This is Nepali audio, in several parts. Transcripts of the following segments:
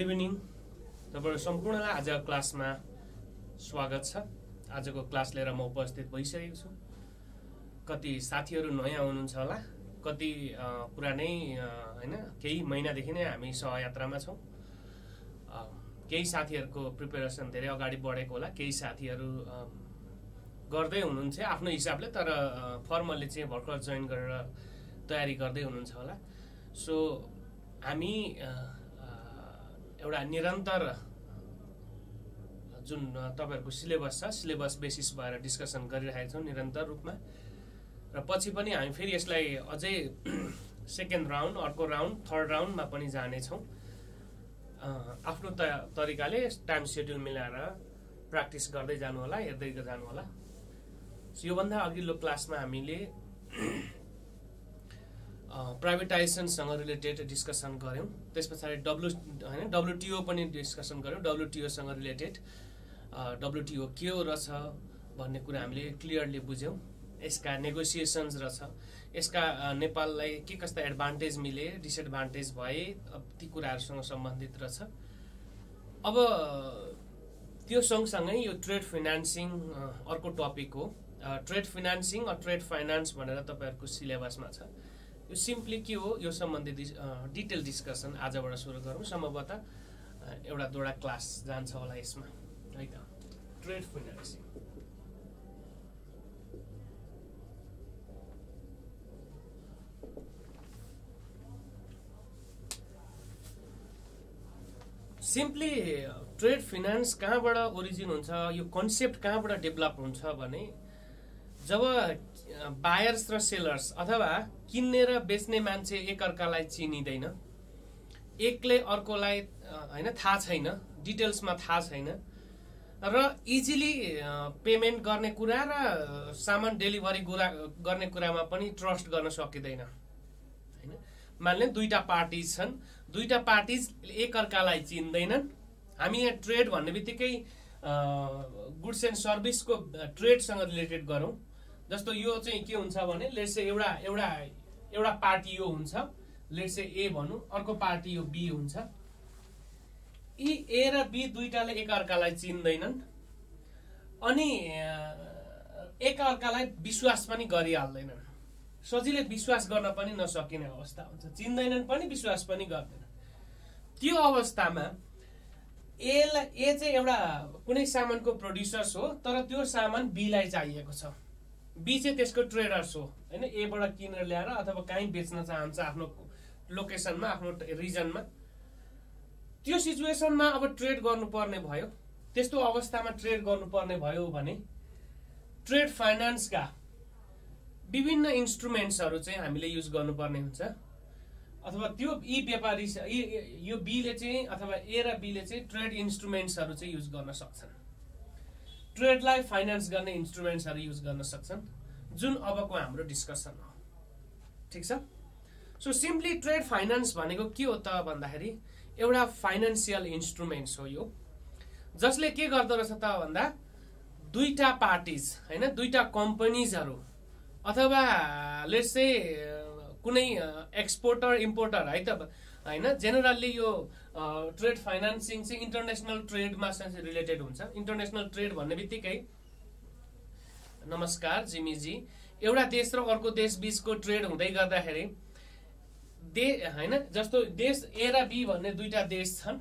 गुड इभिनिङ तपाईँहरू सम्पूर्णलाई आज क्लासमा स्वागत छ। आजको क्लास लिएर म उपस्थित भइसकेको छु। कति साथीहरू नयाँ हुनुहुन्छ होला। कति पुरानै होइन केही महिनादेखि नै हामी सहयात्रामा छौँ। केही साथीहरूको प्रिपेरेसन धेरै अगाडि बढेको होला। केही साथीहरू गर्दै हुनुहुन्छ आफ्नो हिसाबले तर फर्मल्ली चाहिँ भर्खर जोइन गरेर तयारी गर्दै हुनुहुन्छ होला। सो हामी एउटा निरन्तर जुन तपाईँहरूको सिलेबस छ सिलेबस बेसिस भएर डिस्कसन गरिरहेका छौँ निरन्तर रूपमा। र पछि पनि हामी फेरि यसलाई अझै सेकेन्ड राउन्ड अर्को राउन्ड थर्ड राउन्डमा पनि जानेछौँ। आफ्नो त तरिकाले टाइम सेड्युल मिलाएर प्र्याक्टिस गर्दै जानु होला हेर्दै जानु होला योभन्दा अघिल्लो क्लासमा हामीले प्राइभेटाइजेसनसँग रिलेटेड डिस्कसन गऱ्यौँ। त्यस पछाडि डब्लु होइन डब्लुटिओ पनि डिस्कसन गऱ्यौँ। डब्लुटिओसँग रिलेटेड डब्लुटिओ के हो रहेछ भन्ने कुरा हामीले क्लियरली बुझ्यौँ। यसका नेगोसिएसन्स रहेछ यसका नेपाललाई के कस्ता एडभान्टेज मिले डिसएडभान्टेज भए ती कुराहरूसँग सम्बन्धित रहेछ अब त्यो सँगसँगै यो ट्रेड फाइनेन्सिङ अ, अर्को टपिक हो। ट्रेड फाइनेन्सिङ र ट्रेड फाइनेन्स भनेर तपाईँहरूको सिलेबसमा छ। यो सिम्पली के हो यो सम्बन्धी डिस- डिटेल डिस्कसन आजबाट सुरु गरौँ। सम्भवतः एउटा दुईवटा क्लास जान्छ होला यसमा है त? Trade financing simply trade finance कहाँबाट ओरिजिन हुन्छ यो कन्सेप्ट कहाँबाट डेभलप हुन्छ भने जब बायर्स र सेलर्स अथवा किन्ने र बेच्ने मान्छे एकअर्कालाई चिनिँदैन। एकले अर्कोलाई होइन थाहा छैन डिटेल्समा थाहा छैन। र इजिली पेमेन्ट गर्ने कुरा र सामान डेलिभरी कुरा गर्ने कुरामा पनि ट्रस्ट गर्न सकिँदैन। होइन? मान्ने दुईटा पार्टिज छन्। दुईटा पार्टिज एकअर्कालाई चिन्दैनन्। हामी यहाँ ट्रेड भन्ने बित्तिकै गुड्स एन्ड सर्भिसको ट्रेडसँग रिलेटेड गरौँ। जस्तो यो चाहिँ के हुन्छ भने लेट से एउटा एउटा एउटा पार्टी यो हुन्छ। लेट से ए भनौँ अर्को पार्टी यो बी हुन्छ। यी ए र बी दुईटाले एकअर्कालाई चिन्दैनन्। अनि एकअर्कालाई विश्वास पनि गरिहाल्दैनन्। सजिलै विश्वास गर्न पनि नसकिने अवस्था हुन्छ। चिन्दैनन् पनि विश्वास पनि गर्दैन त्यो अवस्थामा एलाई ए चाहिँ एउटा कुनै सामानको प्रड्युसर्स हो तर त्यो सामान बीलाई चाहिएको छ। बी चाहिँ त्यसको ट्रेडर्स हो होइन एबाट किनेर ल्याएर अथवा कहीँ बेच्न चाहन्छ आफ्नो लोकेसनमा आफ्नो रिजनमा त्यो सिचुएसनमा अब ट्रेड गर्नुपर्ने भयो त्यस्तो अवस्थामा ट्रेड गर्नुपर्ने भयो भने ट्रेड फाइनेन्सका विभिन्न इन्स्ट्रुमेन्ट्सहरू चाहिँ हामीले युज गर्नुपर्ने हुन्छ अथवा त्यो यी व्यापारी यी- बीले चाहिँ अथवा ए र बीले चाहिँ ट्रेड इन्स्ट्रुमेन्ट्सहरू चाहिँ युज गर्न सक्छन् ट्रेडलाई फाइनेन्स गर्ने इन्स्ट्रुमेन्ट्सहरू युज गर्न सक्छन् जुन अबको हाम्रो डिस्कसन हो। ठिक छ? सो सिम्पली ट्रेड फाइनेन्स भनेको के हो त भन्दाखेरि एउटा फाइनेन्सियल इन्स्ट्रुमेन्ट्स हो यो। जसले के गर्दो रहेछ त भन्दा दुईटा पार्टिज होइन दुईटा कम्पनीजहरू अथवा लेट्स से कुनै एक्सपोर्टर इम्पोर्टर है त होइन जेनरल्ली यो ट्रेड फाइनेन्सिङ चाहिँ इन्टरनेसनल ट्रेडमा रिलेटेड हुन्छ। इन्टरनेसनल ट्रेड भन्ने बित्तिकै नमस्कार जिमीजी। एउटा देश र अर्को देश बिचको ट्रेड हुँदै गर्दाखेरि दे होइन जस्तो देश ए र बी भन्ने दुईटा देश छन्।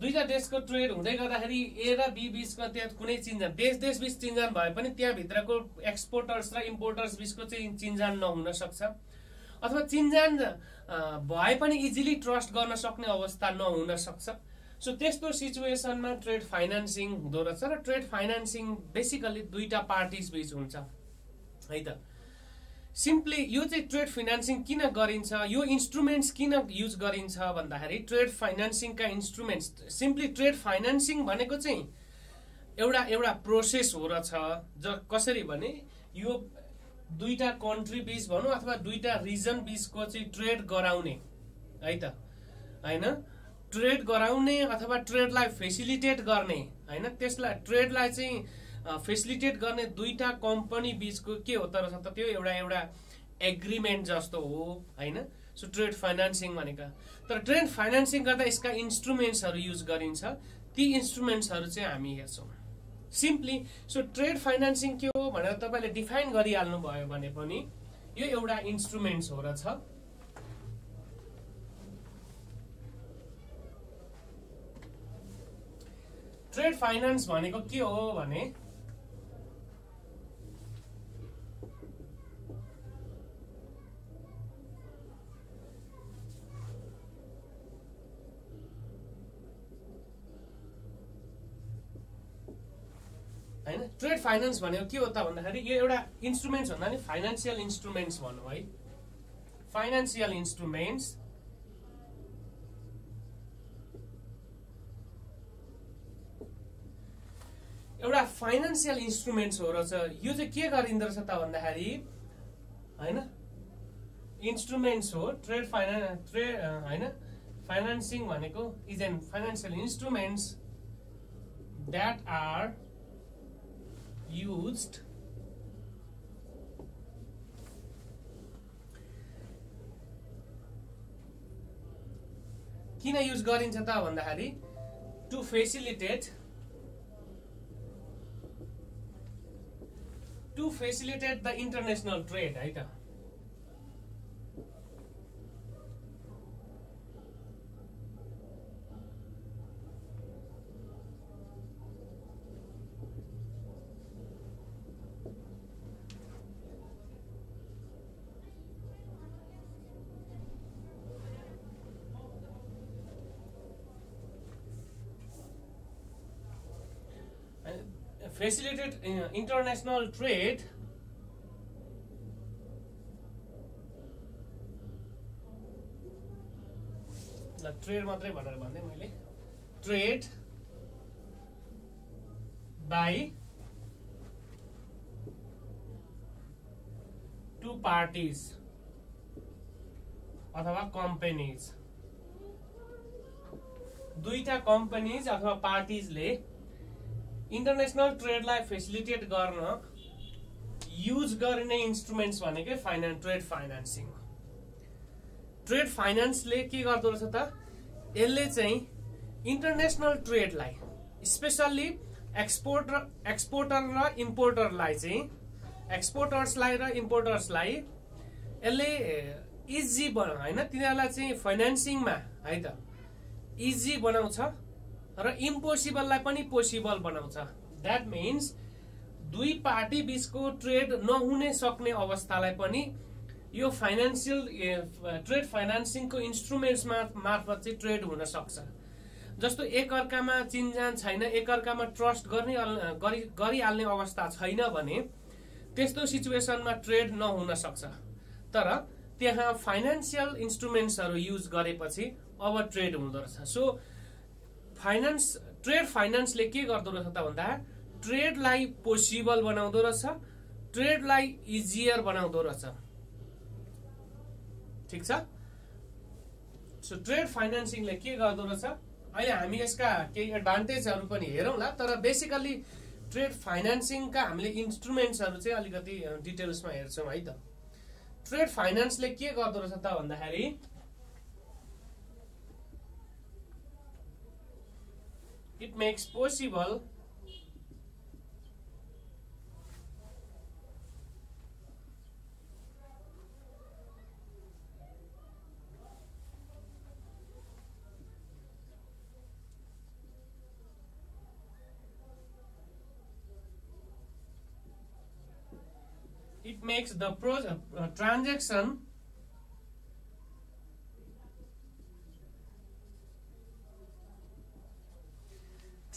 दुईटा देशको ट्रेड हुँदै गर्दाखेरि ए र बी बिचको त्यहाँ कुनै चिन्जान देश देश बिच चिन्जान भए पनि त्यहाँभित्रको एक्सपोर्टर्स र इम्पोर्टर्स बिचको चाहिँ चिन्जान नहुन सक्छ। अथवा चिन्जान भए पनि इजिली ट्रस्ट गर्न सक्ने अवस्था नहुन सक्छ। सो त्यस्तो सिचुएसनमा ट्रेड फाइनेन्सिङ हुँदो रहेछ र ट्रेड फाइनेन्सिङ बेसिकली दुईटा पार्टिज बिच हुन्छ। है त? सिम्पली यो चाहिँ ट्रेड फाइनेन्सिङ किन गरिन्छ यो इन्स्ट्रुमेन्ट्स किन युज गरिन्छ भन्दाखेरि ट्रेड फाइनेन्सिङका इन्स्ट्रुमेन्ट्स सिम्पली ट्रेड फाइनेन्सिङ भनेको चाहिँ एउटा एउटा प्रोसेस हो रहेछ। ज कसरी भने यो दुईटा कन्ट्री बिच भनौँ अथवा दुईटा रिजन बिचको चाहिँ ट्रेड गराउने है त? होइन? ट्रेड गराउने अथवा ट्रेडलाई फेसिलिटेट गर्ने होइन? त्यसलाई ट्रेडलाई चाहिँ फेसिलिटेट गर्ने दुईटा कम्पनी बिचको के हो? तर त त्यो एउटा एउटा एग्रिमेन्ट जस्तो हो होइन? सो ट्रेड फाइनेन्सिङ भनेको। तर ट्रेड फाइनेन्सिङ गर्दा यसका इन्स्ट्रुमेन्ट्सहरू युज गरिन्छ। ती इन्स्ट्रुमेन्ट्सहरू चाहिँ हामी हेर्छौँ। सिम्पली सो ट्रेड फाइनेन्सिङ के हो भनेर तपाईँले डिफाइन गरिहाल्नु भयो भने पनि यो एउटा इन्स्ट्रुमेन्ट्स हो रहेछ ट्रेड फाइनेन्स भनेको के हो भने होइन ट्रेड फाइनेन्स भनेको के हो त भन्दाखेरि यो एउटा इन्स्ट्रुमेन्ट्स भन्दा नि फाइनेन्सियल इन्स्ट्रुमेन्ट्स भनौँ है। फाइनेन्सियल इन्स्ट्रुमेन्ट्स एउटा फाइनेन्सियल इन्स्ट्रुमेन्ट्स हो रहेछ यो चाहिँ के गरिँदो रहेछ त भन्दाखेरि होइन? इन्स्ट्रुमेन्ट्स हो ट्रेड फाइनेन्स ट्रेड होइन? फाइनेन्सिङ भनेको is an financial instruments that are used. किन युज गरिन्छ त भन्दाखेरि? To facilitate to facilitate the international trade है त? Facilitated uh, international trade. ल ट्रेड मात्रै भनेर भन्दै मैले। ट्रेड बाई टु पार्टिज अथवा कम्पनीज दुईटा कम्पनीज अथवा पार्टिजले इन्टरनेसनल ट्रेडलाई फेसिलिटेट गर्न युज गरिने इन्स्ट्रुमेन्ट्स भनेकै फाइनेन्स ट्रेड फाइनेन्सिङ ट्रेड फाइनेन्सले के गर्दो रहेछ त? यसले चाहिँ इन्टरनेसनल ट्रेडलाई स्पेसल्ली एक्सपोर्ट र एक्सपोर्टर र इम्पोर्टरलाई चाहिँ एक्सपोर्टर्सलाई र इम्पोर्टर्सलाई यसले इजी बना होइन? तिनीहरूलाई चाहिँ फाइनेन्सिङमा है त इजी बनाउँछ। र इम्पोसिबललाई पनि पोसिबल बनाउँछ। द्याट मिन्स दुई पार्टी बिचको ट्रेड नहुने सक्ने अवस्थालाई पनि यो फाइनेन्सियल ट्रेड फाइनेन्सिङको इन्स्ट्रुमेन्ट्समा मार्फत चाहिँ ट्रेड हुन सक्छ। जस्तो एकअर्कामा चिनजान छैन एकअर्कामा ट्रस्ट गर्ने गरी गरिहाल्ने अवस्था छैन भने त्यस्तो सिचुएसनमा ट्रेड नहुन सक्छ। तर त्यहाँ फाइनेन्सियल इन्स्ट्रुमेन्ट्सहरू युज गरेपछि अब ट्रेड हुँदो रहेछ। सो फाइनेन्स ट्रेड फाइनेन्सले के गर्दो रहेछ त भन्दा ट्रेडलाई पोसिबल बनाउँदो रहेछ ट्रेडलाई इजियर बनाउँदो रहेछ। ठिक छ? सो ट्रेड फाइनेन्सिङले के गर्दो रहेछ? अहिले हामी यसका केही एडभान्टेजहरू पनि हेरौँला तर बेसिकल्ली ट्रेड फाइनेन्सिङका हामीले इन्स्ट्रुमेन्ट्सहरू चाहिँ अलिकति डिटेल्समा हेर्छौँ है त। ट्रेड फाइनेन्सले के गर्दो रहेछ त भन्दाखेरि it makes possible it makes the pro uh, transaction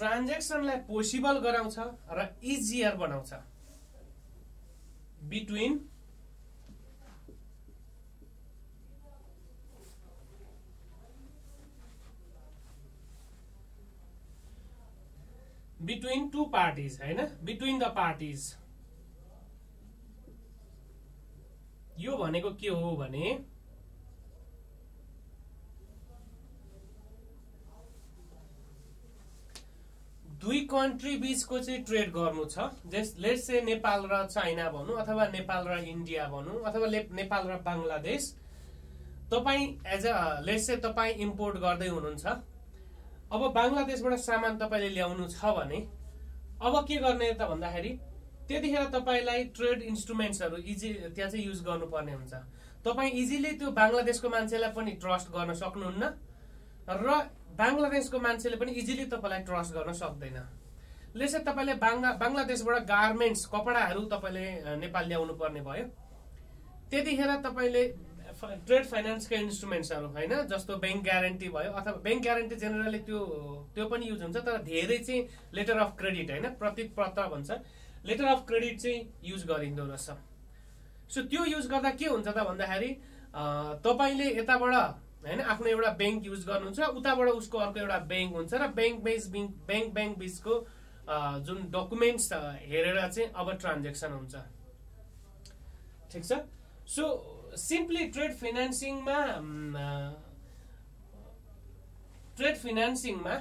ट्रान्जेक्सनलाई पोसिबल गराउँछ र इजियर बनाउँछ। बिट्विन बिट्विन टु पार्टिज होइन? Between the parties. यो भनेको के हो भने दुई कन्ट्री बिचको चाहिँ ट्रेड गर्नु छ। लेट्स से नेपाल र चाइना भनौँ अथवा नेपाल र इन्डिया भनौँ अथवा नेपाल र बङ्गलादेश। तपाईँ एज अ लेट्स चाहिँ तपाईँ इम्पोर्ट गर्दै हुनुहुन्छ। अब बङ्गलादेशबाट सामान तपाईँले ल्याउनु छ भने अब के गर्ने त भन्दाखेरि त्यतिखेर तपाईँलाई ट्रेड इन्स्ट्रुमेन्ट्सहरू इजी त्यहाँ चाहिँ युज गर्नुपर्ने हुन्छ। तपाईँ इजिली त्यो बङ्गलादेशको मान्छेलाई पनि ट्रस्ट गर्न सक्नुहुन्न। र बङ्गलादेशको मान्छेले पनि इजिली तपाईँलाई ट्रस्ट गर्न सक्दैन। लेसे तपाईँले बाङ्ला बङ्गलादेशबाट गार्मेन्ट्स कपडाहरू तपाईँले नेपाल ल्याउनु पर्ने भयो। त्यतिखेर तपाईँले ट्रेड फाइनेन्सका इन्स्ट्रुमेन्ट्सहरू होइन जस्तो ब्याङ्क ग्यारेन्टी भयो अथवा ब्याङ्क ग्यारेन्टी जेनरली त्यो त्यो पनि युज हुन्छ तर धेरै चाहिँ लेटर अफ क्रेडिट होइन प्रतिपत्र भन्छ लेटर अफ क्रेडिट चाहिँ युज गरिँदो रहेछ। सो त्यो युज गर्दा के हुन्छ त भन्दाखेरि तपाईँले यताबाट होइन आफ्नो एउटा ब्याङ्क युज गर्नुहुन्छ उताबाट उसको अर्को एउटा ब्याङ्क हुन्छ र ब्याङ्क बेस ब्याङ्क ब्याङ्क बिचको जुन डकुमेन्ट्स हेरेर चाहिँ अब ट्रान्जेक्सन हुन्छ। ठिक छ? सो सिम्पली ट्रेड फाइनेन्सिङमा ट्रेड फाइनेन्सिङमा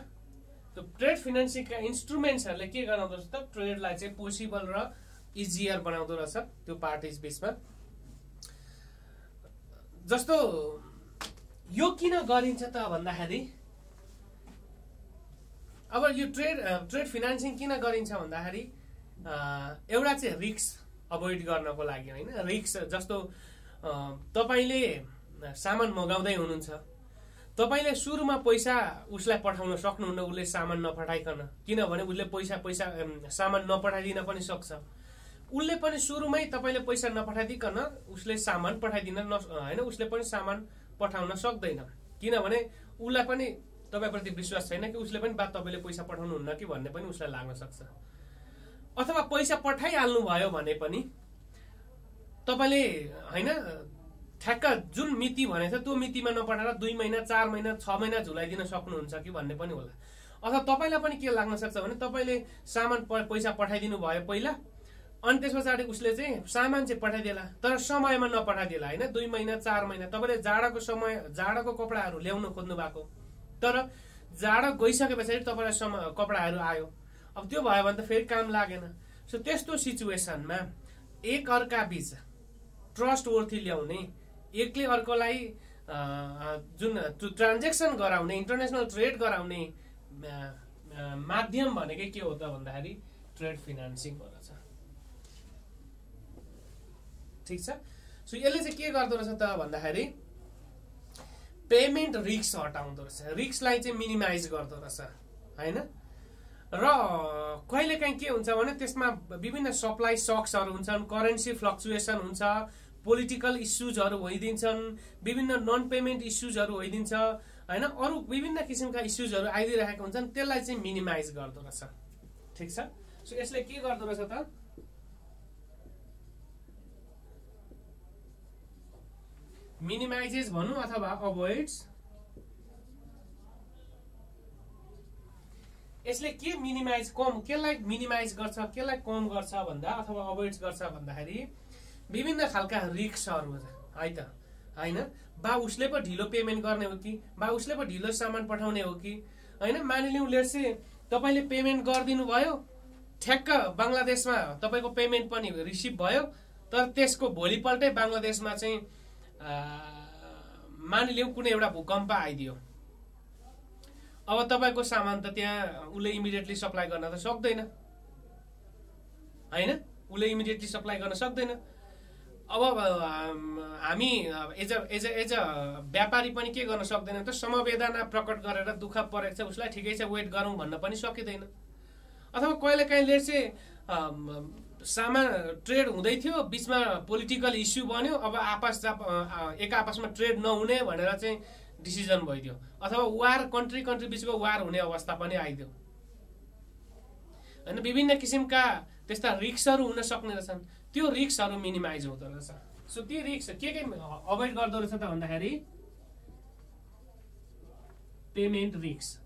त्यो ट्रेड फाइनेन्सिङका इन्स्ट्रुमेन्ट्सहरूले के गराउँदो रहेछ त? ट्रेडलाई चाहिँ पोसिबल र इजियर बनाउँदो रहेछ त्यो पार्टिज बिचमा। जस्तो यो किन गरिन्छ त भन्दाखेरि अब यो ट्रेड ट्रेड फाइनेन्सिङ किन गरिन्छ भन्दाखेरि एउटा चाहिँ रिक्स अभोइड गर्नको लागि होइन। रिक्स जस्तो तपाईँले सामान मगाउँदै हुनुहुन्छ। तपाईँले सुरुमा पैसा उसलाई पठाउन सक्नुहुन्न उसले सामान नपठाइकन। किनभने उसले पैसा पैसा सामान नपठाइदिन पनि सक्छ। उसले पनि सुरुमै तपाईँले पैसा नपठाइदिकन उसले सामान पठाइदिन न होइन उसले पनि सामान पठाउन सक्दैन। किनभने उसलाई पनि तपाईँप्रति विश्वास छैन कि उसले पनि बात तपाईँले पैसा पठाउनुहुन्न कि भन्ने पनि उसलाई लाग्न सक्छ। अथवा पैसा पठाइहाल्नु भयो भने पनि तपाईँले होइन ठ्याक्क जुन मिति भनेको छ त्यो मितिमा नपठाएर दुई महिना चार महिना छ महिना झुलाइदिन सक्नुहुन्छ कि भन्ने पनि होला। अथवा तपाईँलाई पनि के लाग्न सक्छ भने तपाईँले सामान पैसा पठाइदिनु भयो पहिला अनि त्यस पछाडि उसले चाहिँ सामान चाहिँ पठाइदिएला तर समयमा नपठाइदिएला होइन? दुई महिना चार महिना। तपाईँले जाडोको समय जाडोको कपडाहरू ल्याउनु खोज्नु भएको। तर जाडो गइसके पछाडि तपाईँलाई समय कपडाहरू आयो। अब त्यो भयो भने त फेरि काम लागेन। सो त्यस्तो सिचुएसनमा एक अर्का बिच ट्रस्ट वर्थी ल्याउने एकले अर्कोलाई जुन ट्रान्जेक्सन गराउने इन्टरनेसनल ट्रेड गराउने माध्यम भनेकै के हो त भन्दाखेरि ट्रेड फिनान्सिङ हो रहेछ ठिक छ? सो यसले चाहिँ के गर्दो रहेछ त भन्दाखेरि पेमेन्ट रिक्स हटाउँदो रहेछ। रिक्सलाई चाहिँ मिनिमाइज गर्दो रहेछ होइन? र कहिलेकाहीँ के हुन्छ भने त्यसमा विभिन्न सप्लाई सक्सहरू हुन्छन् करेन्सी फ्लक्चुएसन हुन्छ पोलिटिकल इस्युजहरू भइदिन्छन् विभिन्न नन पेमेन्ट इस्युजहरू भइदिन्छ होइन? अरू विभिन्न किसिमका इस्युजहरू आइदिइरहेका हुन्छन् त्यसलाई चाहिँ मिनिमाइज गर्दो रहेछ। ठिक छ? सो यसले के गर्दो रहेछ त मिनिमाइजेस भनौँ अथवा अभोइड्स। यसले के मिनिमाइज कम केलाई मिनिमाइज गर्छ केलाई कम गर्छ भन्दा अथवा अभोइड्स गर्छ भन्दाखेरि विभिन्न खालका रिक्सहरू है त? होइन? बा उसले पो ढिलो पेमेन्ट गर्ने हो कि? बा उसले पो ढिलो सामान पठाउने हो कि? होइन? मानिलिउँ चाहिँ तपाईँले पेमेन्ट गरिदिनु भयो ठ्याक्क बङ्गलादेशमा तपाईँको पेमेन्ट पनि रिसिभ भयो तर त्यसको भोलिपल्टै बङ्गलादेशमा चाहिँ मानिलिउँ कुनै एउटा भूकम्प आइदियो। अब तपाईँको सामान त त्यहाँ उसले इमिडिएटली सप्लाई गर्न त सक्दैन। होइन? उसले इमिडिएटली सप्लाई गर्न सक्दैन। अब हामी as a as a as a व्यापारी पनि के गर्न सक्दैन त? समवेदना प्रकट गरेर दुःख परेको छ उसलाई ठिकै छ वेट गरौँ भन्न पनि सकिँदैन। अथवा कहिले काहीँले चाहिँ सामान ट्रेड हुँदै थियो बिचमा पोलिटिकल इस्यु बन्यो अब आपस एक आपसमा ट्रेड नहुने भनेर चाहिँ डिसिजन भइदियो। अथवा वार कन्ट्री कन्ट्री बिचको वार हुने अवस्था पनि आइदियो। होइन विभिन्न किसिमका त्यस्ता रिक्सहरू हुन सक्ने रहेछन्। त्यो रिक्सहरू मिनिमाइज हुँदो रहेछ। सो त्यो रिक्स के के अभोइड गर्दो रहेछ त भन्दाखेरि पेमेन्ट रिक्स।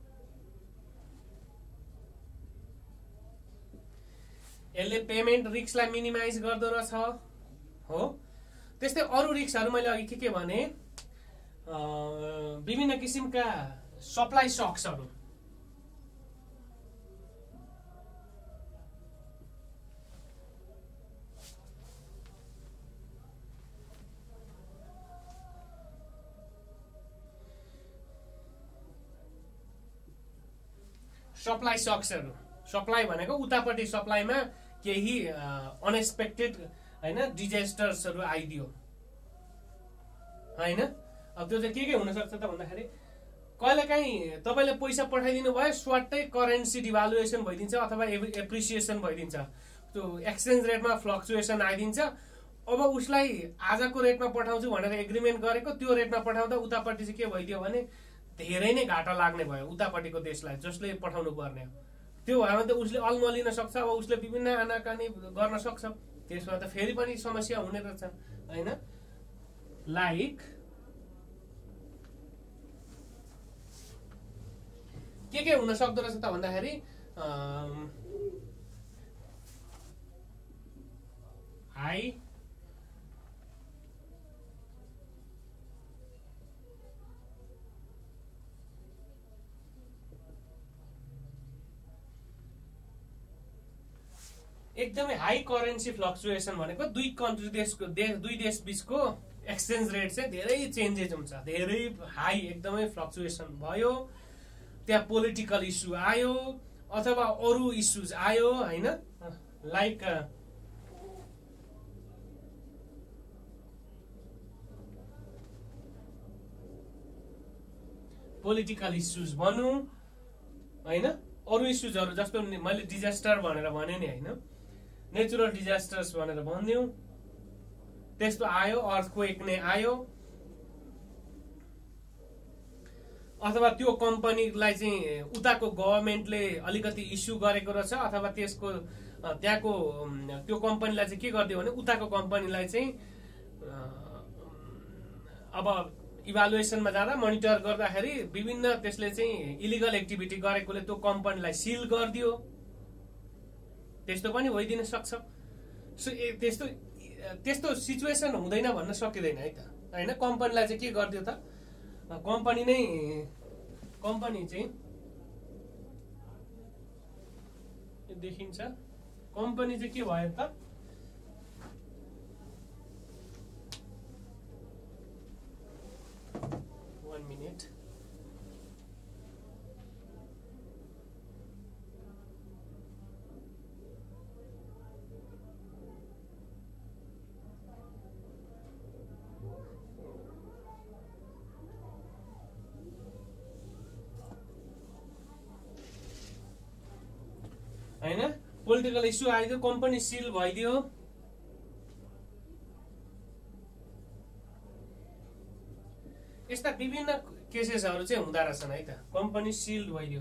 यसले पेमेन्ट रिक्सलाई मिनिमाइज गर्दो रहेछ हो? त्यस्तै अरू रिक्सहरू मैले अघि के के भने विभिन्न किसिमका सप्लाई सक्सहरू सप्लाई सक्सहरू सप्लाई भनेको उतापट्टि सप्लाईमा केही अनएक्सपेक्टेड होइन डिजास्टर्सहरू आइदियो होइन? अब त्यो चाहिँ के के हुनसक्छ त भन्दाखेरि कहिलेकाहीँ तपाईँले पैसा पठाइदिनु भयो स्वाटै करेन्सी डिभालुएसन भइदिन्छ अथवा एप्रिसिएसन भइदिन्छ। त्यो एक्सचेन्ज रेटमा फ्लक्चुएसन आइदिन्छ। अब उसलाई आजको रेटमा पठाउँछु भनेर एग्रिमेन्ट गरेको त्यो रेटमा पठाउँदा उतापट्टि चाहिँ के भइदियो भने धेरै नै घाटा लाग्ने भयो उतापट्टिको देशलाई जसले पठाउनु पर्ने हो। त्यो भयो भने त उसले अल्मलिन सक्छ अब उसले विभिन्न आनाकानी गर्न सक्छ। त्यसमा त फेरि पनि समस्या हुने रहेछ होइन? लाइक के के हुन सक्दो रहेछ त भन्दाखेरि हाई एकदमै हाई करेन्सी फ्लक्चुएसन भनेको दुई कन्ट्री देशको देश दुई देश बिचको एक्सचेन्ज रेट चाहिँ धेरै चेन्जेस हुन्छ। धेरै हाई एकदमै फ्लक्चुएसन भयो। त्यहाँ पोलिटिकल इस्यु आयो अथवा अरू इस्युज आयो होइन? लाइक पोलिटिकल इस्युज भनौँ होइन? अरू इस्युजहरू जस्तो मैले डिजास्टर भनेर भने नि होइन? नेचुरल डिजास्टर्स भनेर भनिदिउँ। त्यस्तो आयो अर्थक्वेक नै आयो। अथवा त्यो कम्पनीलाई चाहिँ उताको गभर्मेन्टले अलिकति इस्यु गरेको रहेछ अथवा त्यसको त्यहाँको त्यो कम्पनीलाई चाहिँ के गरिदियो भने उताको कम्पनीलाई चाहिँ अब इभालुएसनमा जाँदा मोनिटर गर्दाखेरि विभिन्न त्यसले चाहिँ इलिगल एक्टिभिटी गरेकोले त्यो कम्पनीलाई सिल गरिदियो। त्यस्तो पनि भइदिन सक्छ। सो त्यस्तो त्यस्तो सिचुएसन हुँदैन भन्न सकिँदैन है त। होइन? कम्पनीलाई चाहिँ के गरिदियो त? कम्पनी नै कम्पनी चाहिँ देखिन्छ। कम्पनी चाहिँ के भयो त? वान मिनट होइन पोलिटिकल इस्यु आइदियो कम्पनी सिल भइदियो। यस्ता विभिन्न केसेसहरू चाहिँ हुँदो रहेछन् है त। कम्पनी सिल्ड भइदियो।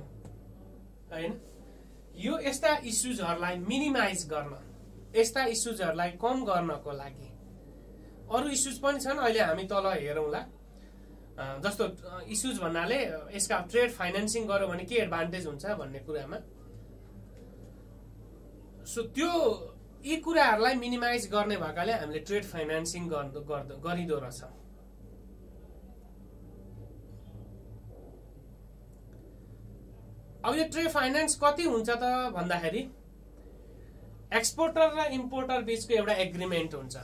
होइन? यो यस्ता इस्युजहरूलाई मिनिमाइज गर्न यस्ता इस्युजहरूलाई कम गर्नको लागि अरू इस्युज पनि छन्। अहिले हामी तल हेरौँला। जस्तो इस्युज भन्नाले यसका ट्रेड फाइनेन्सिङ गर्यो भने के एडभान्टेज हुन्छ भन्ने कुरामा? सो त्यो यी कुराहरूलाई मिनिमाइज गर्ने भएकाले हामीले ट्रेड फाइनेन्सिङ गरिँदो रहेछ। अब यो ट्रेड फाइनेन्स कति हुन्छ त भन्दाखेरि एक्सपोर्टर र इम्पोर्टर बिचको एउटा एग्रिमेन्ट हुन्छ।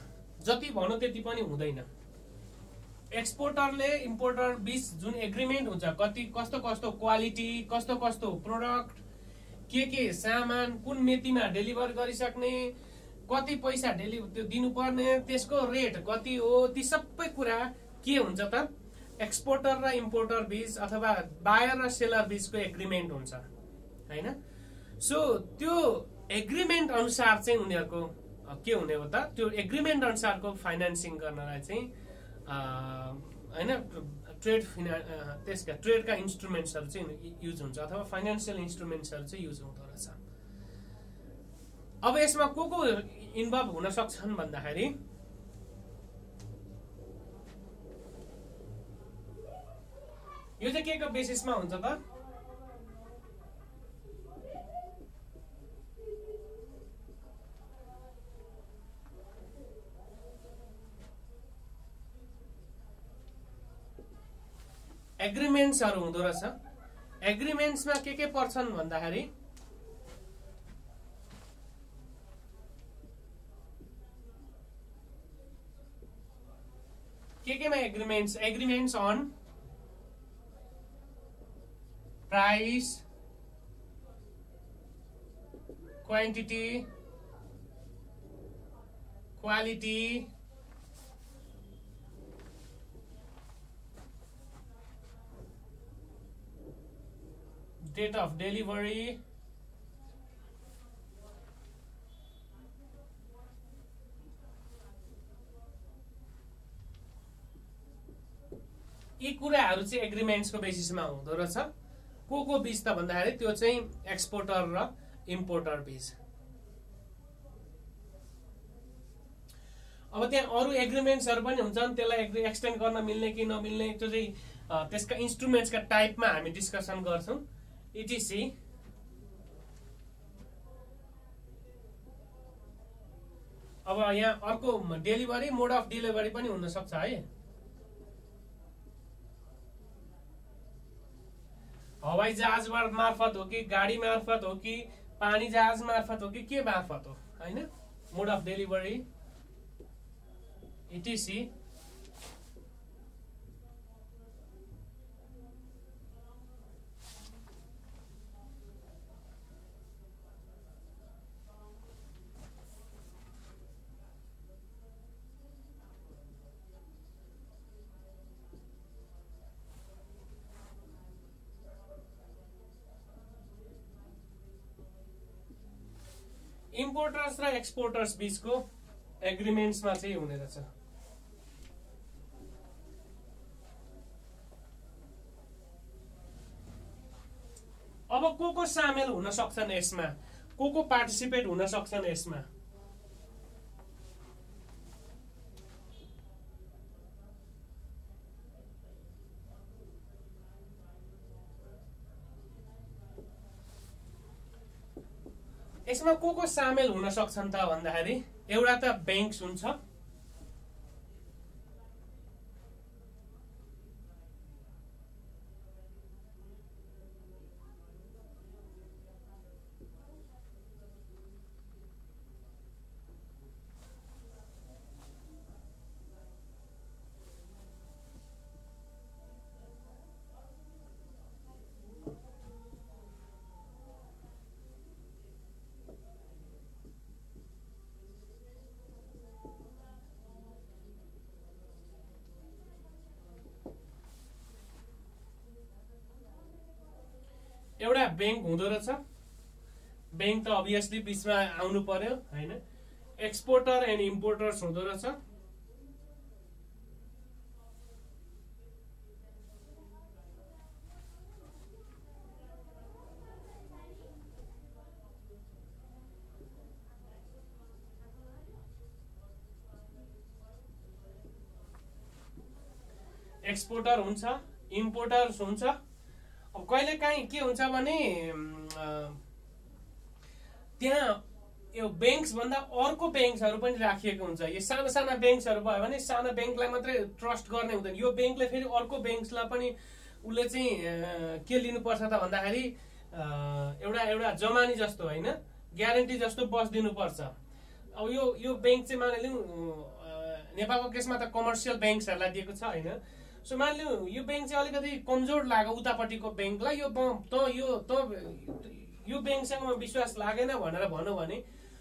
जति भनौँ त्यति पनि हुँदैन। एक्सपोर्टरले इम्पोर्टर बिच जुन एग्रिमेन्ट हुन्छ कति कस्तो कस्तो क्वालिटी कस्तो कस्तो प्रोडक्ट के के सामान कुन मितिमा डेलिभर गरिसक्ने कति पैसा डेलि त्यो दिनुपर्ने त्यसको रेट कति हो ती सबै कुरा के हुन्छ त? एक्सपोर्टर र इम्पोर्टर बिच अथवा बायर र सेलर बिचको एग्रिमेन्ट हुन्छ होइन? सो त्यो एग्रिमेन्ट अनुसार चाहिँ उनीहरूको के हुने हो त? त्यो एग्रिमेन्ट अनुसारको फाइनेन्सिङ गर्नलाई चाहिँ होइन ट्रेड फिना त्यसका ट्रेडका इन्स्ट्रुमेन्ट्सहरू चाहिँ युज हुन्छ अथवा फाइनेन्सियल इन्स्ट्रुमेन्ट्सहरू चाहिँ युज हुँदो रहेछ। अब यसमा को को इन्भल्भ हुन सक्छन् भन्दाखेरि यो चाहिँ के को बेसिसमा हुन्छ त? एग्रिमेन्ट्सहरू हुँदो रहेछ। एग्रिमेन्ट्समा के के पर्छन् भन्दाखेरि? के केमा agreements agreements on price quantity quality date of delivery. यी कुराहरू चाहिँ एग्रिमेन्ट्सको बेसिसमा हुँदो रहेछ। को को बिच त भन्दाखेरि त्यो चाहिँ एक्सपोर्टर र इम्पोर्टर बिच। अब त्यहाँ अरू एग्रिमेन्ट्सहरू पनि हुन्छन्। त्यसलाई एग्री एक्सटेन्ड गर्न मिल्ने कि नमिल्ने त्यो चाहिँ त्यसका इन्स्ट्रुमेन्ट्सका टाइपमा हामी डिस्कसन गर्छौँ। इटिसी अब यहाँ अर्को डेलिभरी मोड अफ डेलिभरी पनि हुनसक्छ है। हवाई जहाज मार्फत हो कि गाडी मार्फत हो कि पानी जहाज मार्फत हो कि के मार्फत हो होइन? Mode of delivery etc importers र एक्सपोर्टर्स बिचको एग्रिमेन्ट्समा चाहिँ हुने रहेछ। अब को को सामेल हुन सक्छन् यसमा? को को पार्टिसिपेट हुन सक्छन् यसमा? यसमा को को सामेल हुन सक्छन् त भन्दाखेरि एउटा त ब्याङ्क्स हुन्छ ब्याङ्क हुँदो ब्याङ्क त अभियसली बिचमा आउनु पर्यो एक्सपोर्टर एन्ड इम्पोर्टर्स हुँदो एक्सपोर्टर हुन्छ इम्पोर्टर्स अब कहिले काहीँ के हुन्छ भने त्यहाँ यो ब्याङ्क्स भन्दा अर्को ब्याङ्क्सहरू पनि राखिएको हुन्छ। यो साना साना ब्याङ्क्सहरू भयो भने सानो ब्याङ्कलाई मात्रै ट्रस्ट गर्ने हुँदैन। यो ब्याङ्कले फेरि अर्को ब्याङ्क्सलाई पनि उसले चाहिँ के लिनुपर्छ त भन्दाखेरि एउटा एउटा जमानी जस्तो होइन ग्यारेन्टी जस्तो बस दिनुपर्छ अब यो यो ब्याङ्क चाहिँ मानिलिउँ नेपालको केसमा त कमर्सियल ब्याङ्क्सहरूलाई दिएको छ होइन। सो मानिलिउँ यो ब्याङ्क चाहिँ अलिकति कमजोर लाग्यो उतापट्टिको ब्याङ्कलाई यो त यो त यो ब्याङ्कसँग विश्वास लागेन भनेर भनौँ भने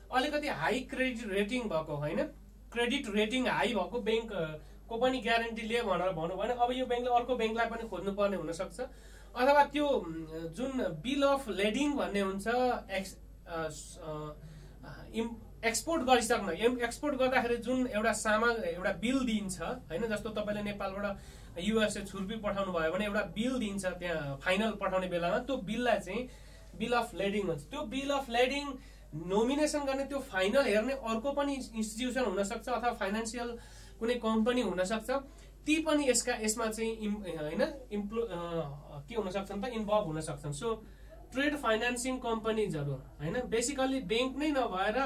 अलिकति हाई क्रेडिट रेटिङ भएको होइन? क्रेडिट रेटिङ हाई भएको ब्याङ्कको पनि ग्यारेन्टी लिए भनेर भनौँ भने अब यो ब्याङ्कले अर्को ब्याङ्कलाई पनि खोज्नुपर्ने हुनसक्छ। अथवा त्यो जुन बिल अफ लेडिङ भन्ने हुन्छ एक्स एक्सपोर्ट गरिसक्न एक्सपोर्ट गर्दाखेरि जुन एउटा सामान एउटा बिल दिन्छ होइन? जस्तो तपाईँले नेपालबाट युएसए छुर्पी पठाउनु भयो भने एउटा बिल दिन्छ त्यहाँ फाइनल पठाउने बेलामा त्यो बिललाई चाहिँ बिल अफ लेडिङ भन्छ। त्यो बिल अफ लेडिङ नोमिनेसन गर्ने त्यो फाइनल हेर्ने अर्को पनि इन्स्टिट्युसन हुनसक्छ अथवा फाइनेन्सियल कुनै कम्पनी हुनसक्छ। ती पनि यसका यसमा चाहिँ होइन इम्प्लो के हुनसक्छन् त इन्भल्भ हुन सक्छन् सो ट्रेड फाइनेन्सिङ कम्पनीजहरू होइन बेसिकल्ली ब्याङ्क नै नभएर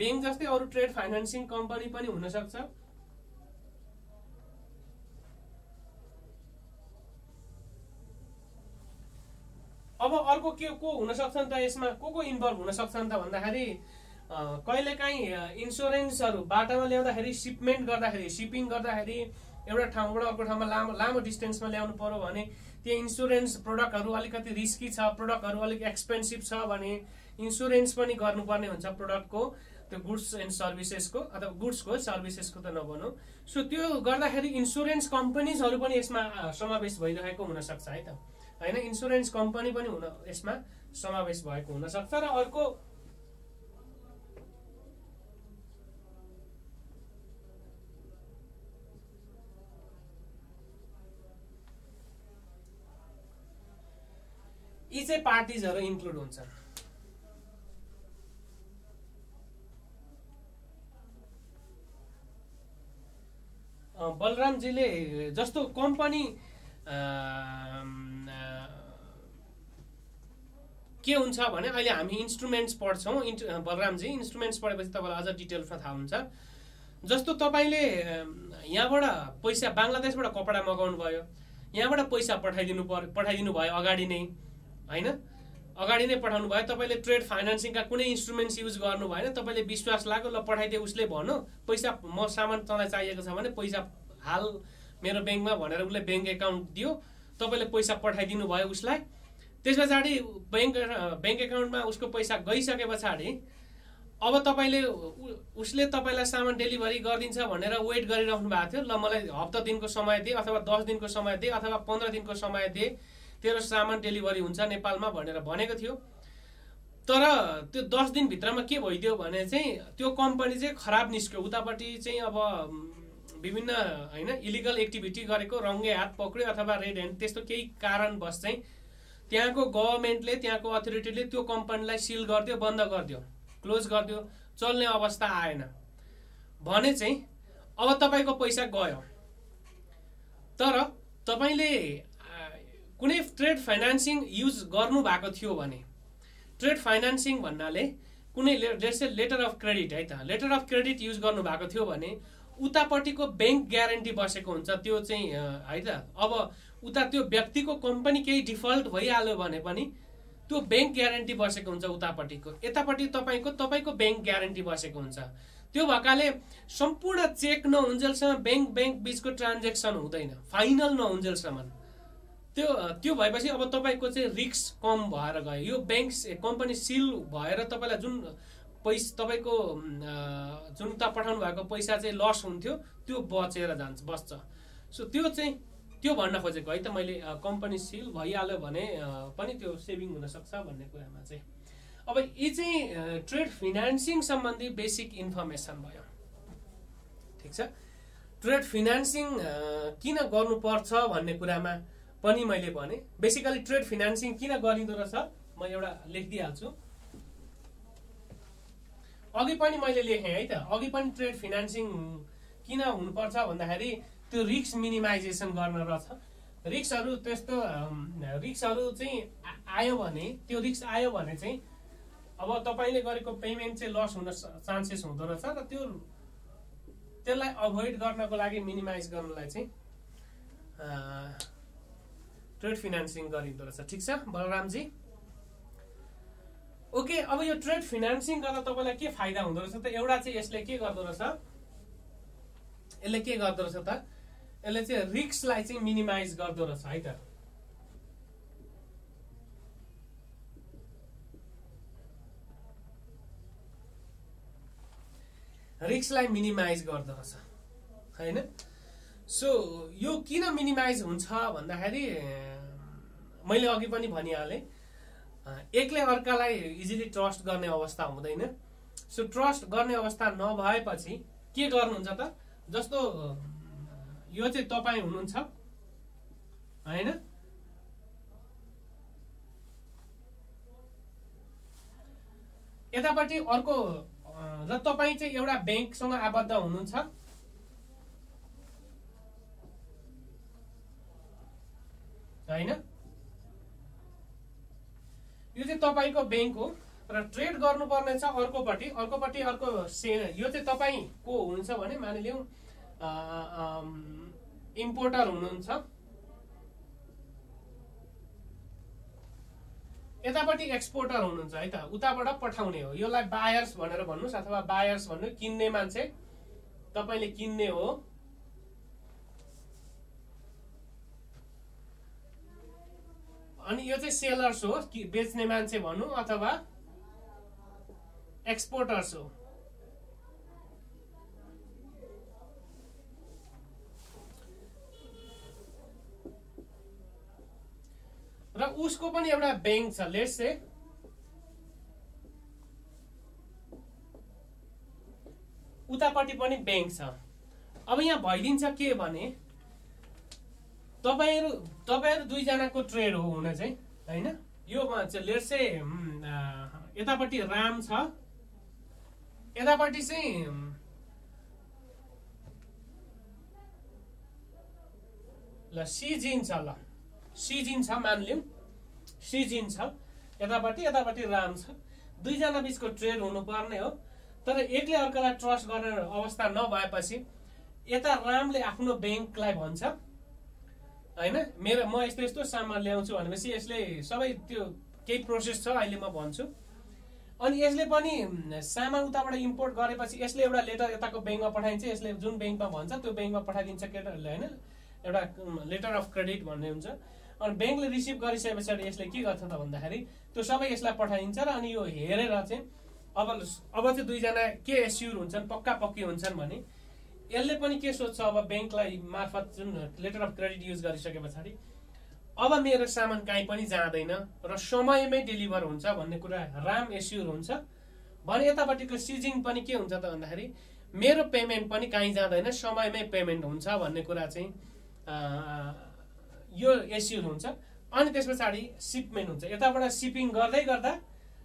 ब्याङ्क जस्तै अरू ट्रेड फाइनेन्सिङ कम्पनी पनि हुनसक्छ। अब अर्को के को हुन सक्छन् त यसमा? को को इन्भल्भ हुन सक्छन् त भन्दाखेरि कहिलेकाहीँ इन्सुरेन्सहरू बाटोमा ल्याउँदाखेरि सिपमेन्ट गर्दाखेरि सिपिङ गर्दाखेरि एउटा ठाउँबाट अर्को ठाउँमा लामो लामो डिस्टेन्समा ल्याउनु पर्यो भने त्यो इन्सुरेन्स प्रोडक्टहरू अलिकति रिस्की छ प्रोडक्टहरू अलिक एक्सपेन्सिभ छ भने इन्सुरेन्स पनि गर्नुपर्ने हुन्छ प्रोडक्टको त्यो गुड्स एन्ड सर्भिसेसको अथवा गुड्सको सर्भिसेसको त नभनौँ। सो त्यो गर्दाखेरि इन्सुरेन्स कम्पनीजहरू पनि यसमा समावेश भइरहेको हुनसक्छ है त। होइन इन्सुरेन्स कम्पनी पनि हुन यसमा समावेश भएको हुनसक्छ र अर्को यी चाहिँ पार्टिजहरू इन्क्लुड हुन्छ बलरामजीले जस्तो कम्पनी के हुन्छ भने अहिले हामी इन्स्ट्रुमेन्ट्स पढ्छौँ। इन्ट बलरामजी इन्स्ट्रुमेन्ट्स पढेपछि तपाईँलाई अझ डिटेल्समा थाहा हुन्छ। जस्तो तपाईँले यहाँबाट पैसा बङ्गलादेशबाट कपडा मगाउनु भयो यहाँबाट पैसा पठाइदिनु पर्यो पठाइदिनु भयो अगाडि नै होइन? अगाडि नै पठाउनु भयो तपाईँले ट्रेड फाइनेन्सिङका कुनै इन्स्ट्रुमेन्ट्स युज गर्नु भएन तपाईँले विश्वास लाग्यो ल पठाइदियो उसले भन्नु पैसा म सामान तँलाई चाहिएको छ भने पैसा हाल मेरो ब्याङ्कमा भनेर उसले ब्याङ्क एकाउन्ट दियो। तपाईँले पैसा पठाइदिनु भयो उसलाई। त्यस पछाडि ब्याङ्क ब्याङ्क एकाउन्टमा उसको पैसा गइसके पछाडि अब तपाईँले उसले तपाईँलाई सामान डेलिभरी गरिदिन्छ भनेर वेट गरिराख्नु भएको थियो। ल मलाई हप्ता दिनको समय दिए अथवा दस दिनको समय दिए अथवा पन्ध्र दिनको समय दिए तेरो सामान डेलिभरी हुन्छ नेपालमा भनेर भनेको थियो। तर त्यो दस दिनभित्रमा के भइदियो भने चाहिँ त्यो कम्पनी चाहिँ खराब निस्क्यो। उतापट्टि चाहिँ अब विभिन्न होइन इलिगल एक्टिभिटी गरेको रङ्गे हात पक्रियो अथवा रेड ह्यान्ड त्यस्तो केही कारणवश चाहिँ त्यहाँको गभर्मेन्टले त्यहाँको अथोरिटीले त्यो कम्पनीलाई सिल गरिदियो बन्द गरिदियो क्लोज गरिदियो चल्ने अवस्था आएन। भने चाहिँ अब तपाईँको पैसा गयो। तर तपाईँले कुनै ट्रेड फाइनेन्सिङ युज गर्नु भएको थियो भने ट्रेड फाइनेन्सिङ भन्नाले कुनै जस्तै लेटर अफ क्रेडिट है त लेटर अफ क्रेडिट युज गर्नु भएको थियो भने उतापट्टिको ब्याङ्क ग्यारेन्टी बसेको हुन्छ त्यो चाहिँ है त अब उता त्यो व्यक्तिको कम्पनी केही डिफल्ट भइहाल्यो भने पनि त्यो ब्याङ्क ग्यारेन्टी बसेको हुन्छ उतापट्टिको। यतापट्टि तपाईँको तपाईँको ब्याङ्क ग्यारेन्टी बसेको हुन्छ। त्यो भएकाले सम्पूर्ण चेक नहुन्जेलसम्म ब्याङ्क ब्याङ्क बिचको ट्रान्जेक्सन हुँदैन। फाइनल नहुन्जेलसम्म। त्यो त्यो भएपछि अब तपाईँको चाहिँ रिक्स कम भएर गयो। यो ब्याङ्क कम्पनी सिल भएर तपाईँलाई जुन पैसा तपाईँको जुन उता पठाउनु भएको पैसा चाहिँ लस हुन्थ्यो त्यो बचेर जान्छ बस्छ। सो त्यो चाहिँ त्यो भन्न खोजेको है त मैले कम्पनी सिल भइहाल्यो भने पनि त्यो सेभिङ हुनसक्छ भन्ने कुरामा चाहिँ। अब यी चाहिँ ट्रेड फिनान्सिङ सम्बन्धी बेसिक इन्फर्मेसन भयो। ठिक छ? ट्रेड फिनान्सिङ किन गर्नुपर्छ भन्ने कुरामा पनि मैले भने बेसिकली ट्रेड फिनान्सिङ किन गरिँदो रहेछ म एउटा लेखिदिइहाल्छु। अघि पनि मैले लेखेँ है त। अघि पनि ट्रेड फिनान्सिङ किन हुनुपर्छ भन्दाखेरि त्यो रिक्स मिनिमाइजेसन गर्न रहेछ। रिक्सहरू त्यस्तो रिक्सहरू चाहिँ आयो भने त्यो रिक्स आयो भने चाहिँ अब तपाईँले गरेको पेमेन्ट चाहिँ लस हुन चान्सेस हुँदो रहेछ र त्यो त्यसलाई अभोइड गर्नको लागि मिनिमाइज गर्नलाई चाहिँ ट्रेड फिनान्सिङ गरिँदो रहेछ। ठिक छ बलरामजी? ओके अब यो ट्रेड फिनान्सिङ गर्दा तपाईँलाई के फाइदा हुँदो रहेछ त? एउटा चाहिँ यसले के गर्दो रहेछ? यसले के गर्दो रहेछ त? यसले चाहिँ रिक्सलाई चाहिँ मिनिमाइज गर्दो रहेछ है त? रिक्सलाई मिनिमाइज गर्दो रहेछ होइन? सो यो किन मिनिमाइज हुन्छ भन्दाखेरि मैले अघि पनि भनिहालेँ एकले अर्कालाई इजिली ट्रस्ट गर्ने अवस्था हुँदैन। सो ट्रस्ट गर्ने अवस्था नभएपछि के गर्नुहुन्छ त? जस्तो यो चाहिँ तपाईँ हुनुहुन्छ? होइन? यतापट्टि अर्को र तपाईँ चाहिँ एउटा ब्याङ्कसँग आबद्ध हुनुहुन्छ? होइन? यो चाहिँ तपाईँको ब्याङ्क हो। र ट्रेड गर्नुपर्ने छ अर्कोपट्टि अर्कोपट्टि अर्को से यो चाहिँ तपाईँको हुनुहुन्छ भने मानिलिउँ इम्पोर्टर हुनुहुन्छ। यतापट्टि एक्सपोर्टर हुनुहुन्छ है त? उताबाट पठाउने हो। यसलाई बायर्स भनेर भन्नुहोस् अथवा बायर्स भन्नु किन्ने मान्छे तपाईँले किन्ने हो। अनि यो चाहिँ सेलर्स हो कि बेच्ने मान्छे भनौँ अथवा एक्सपोर्टर्स हो। र उसको पनि एउटा ब्याङ्क छ लेट्स से उतापट्टि पनि ब्याङ्क छ। अब यहाँ भइदिन्छ के भने तपाईँहरू तपाईँहरू दुईजनाको ट्रेड हो हुन चाहिँ होइन? यो चाहिँ लेट्स यतापट्टि राम छ। यतापट्टि चाहिँ ल सिजिन छ ल। सिजिन छ मानिलिउँ सिजिन छ। यतापट्टि यतापट्टि राम छ। दुईजना बिचको ट्रेड हुनुपर्ने हो। तर एकले अर्कालाई ट्रस्ट गर्ने अवस्था नभएपछि यता रामले आफ्नो ब्याङ्कलाई भन्छ। होइन? मेरो म यस्तो यस्तो सामान ल्याउँछु भनेपछि यसले सबै त्यो केही प्रोसेस छ अहिले म भन्छु। अनि यसले पनि सामान उताबाट इम्पोर्ट गरेपछि यसले एउटा लेटर यताको ब्याङ्कमा पठाइन्छ। यसले जुन ब्याङ्कमा भन्छ त्यो ब्याङ्कमा पठाइदिन्छ केटाहरूले होइन? एउटा लेटर अफ क्रेडिट भन्ने हुन्छ। अनि ब्याङ्कले रिसिभ गरिसके पछाडि यसले के गर्छ त भन्दाखेरि त्यो सबै यसलाई पठाइन्छ र अनि यो हेरेर चाहिँ अब अब चाहिँ दुईजना के एस्युर हुन्छन् पक्का पक्की हुन्छन् भने यसले पनि के सोध्छ अब ब्याङ्कलाई मार्फत जुन लेटर अफ क्रेडिट युज गरिसके पछाडि? अब मेरो सामान काहीँ पनि जाँदैन र समयमै डेलिभर हुन्छ भन्ने कुरा राम एस्युर हुन्छ। भने यतापट्टिको सिजिङ पनि के हुन्छ त भन्दाखेरि मेरो पेमेन्ट पनि काहीँ जाँदैन समयमै पेमेन्ट हुन्छ भन्ने कुरा चाहिँ यो एस्युर हुन्छ। अनि त्यस पछाडि सिपमेन्ट हुन्छ। यताबाट सिपिङ गर्दै गर्दा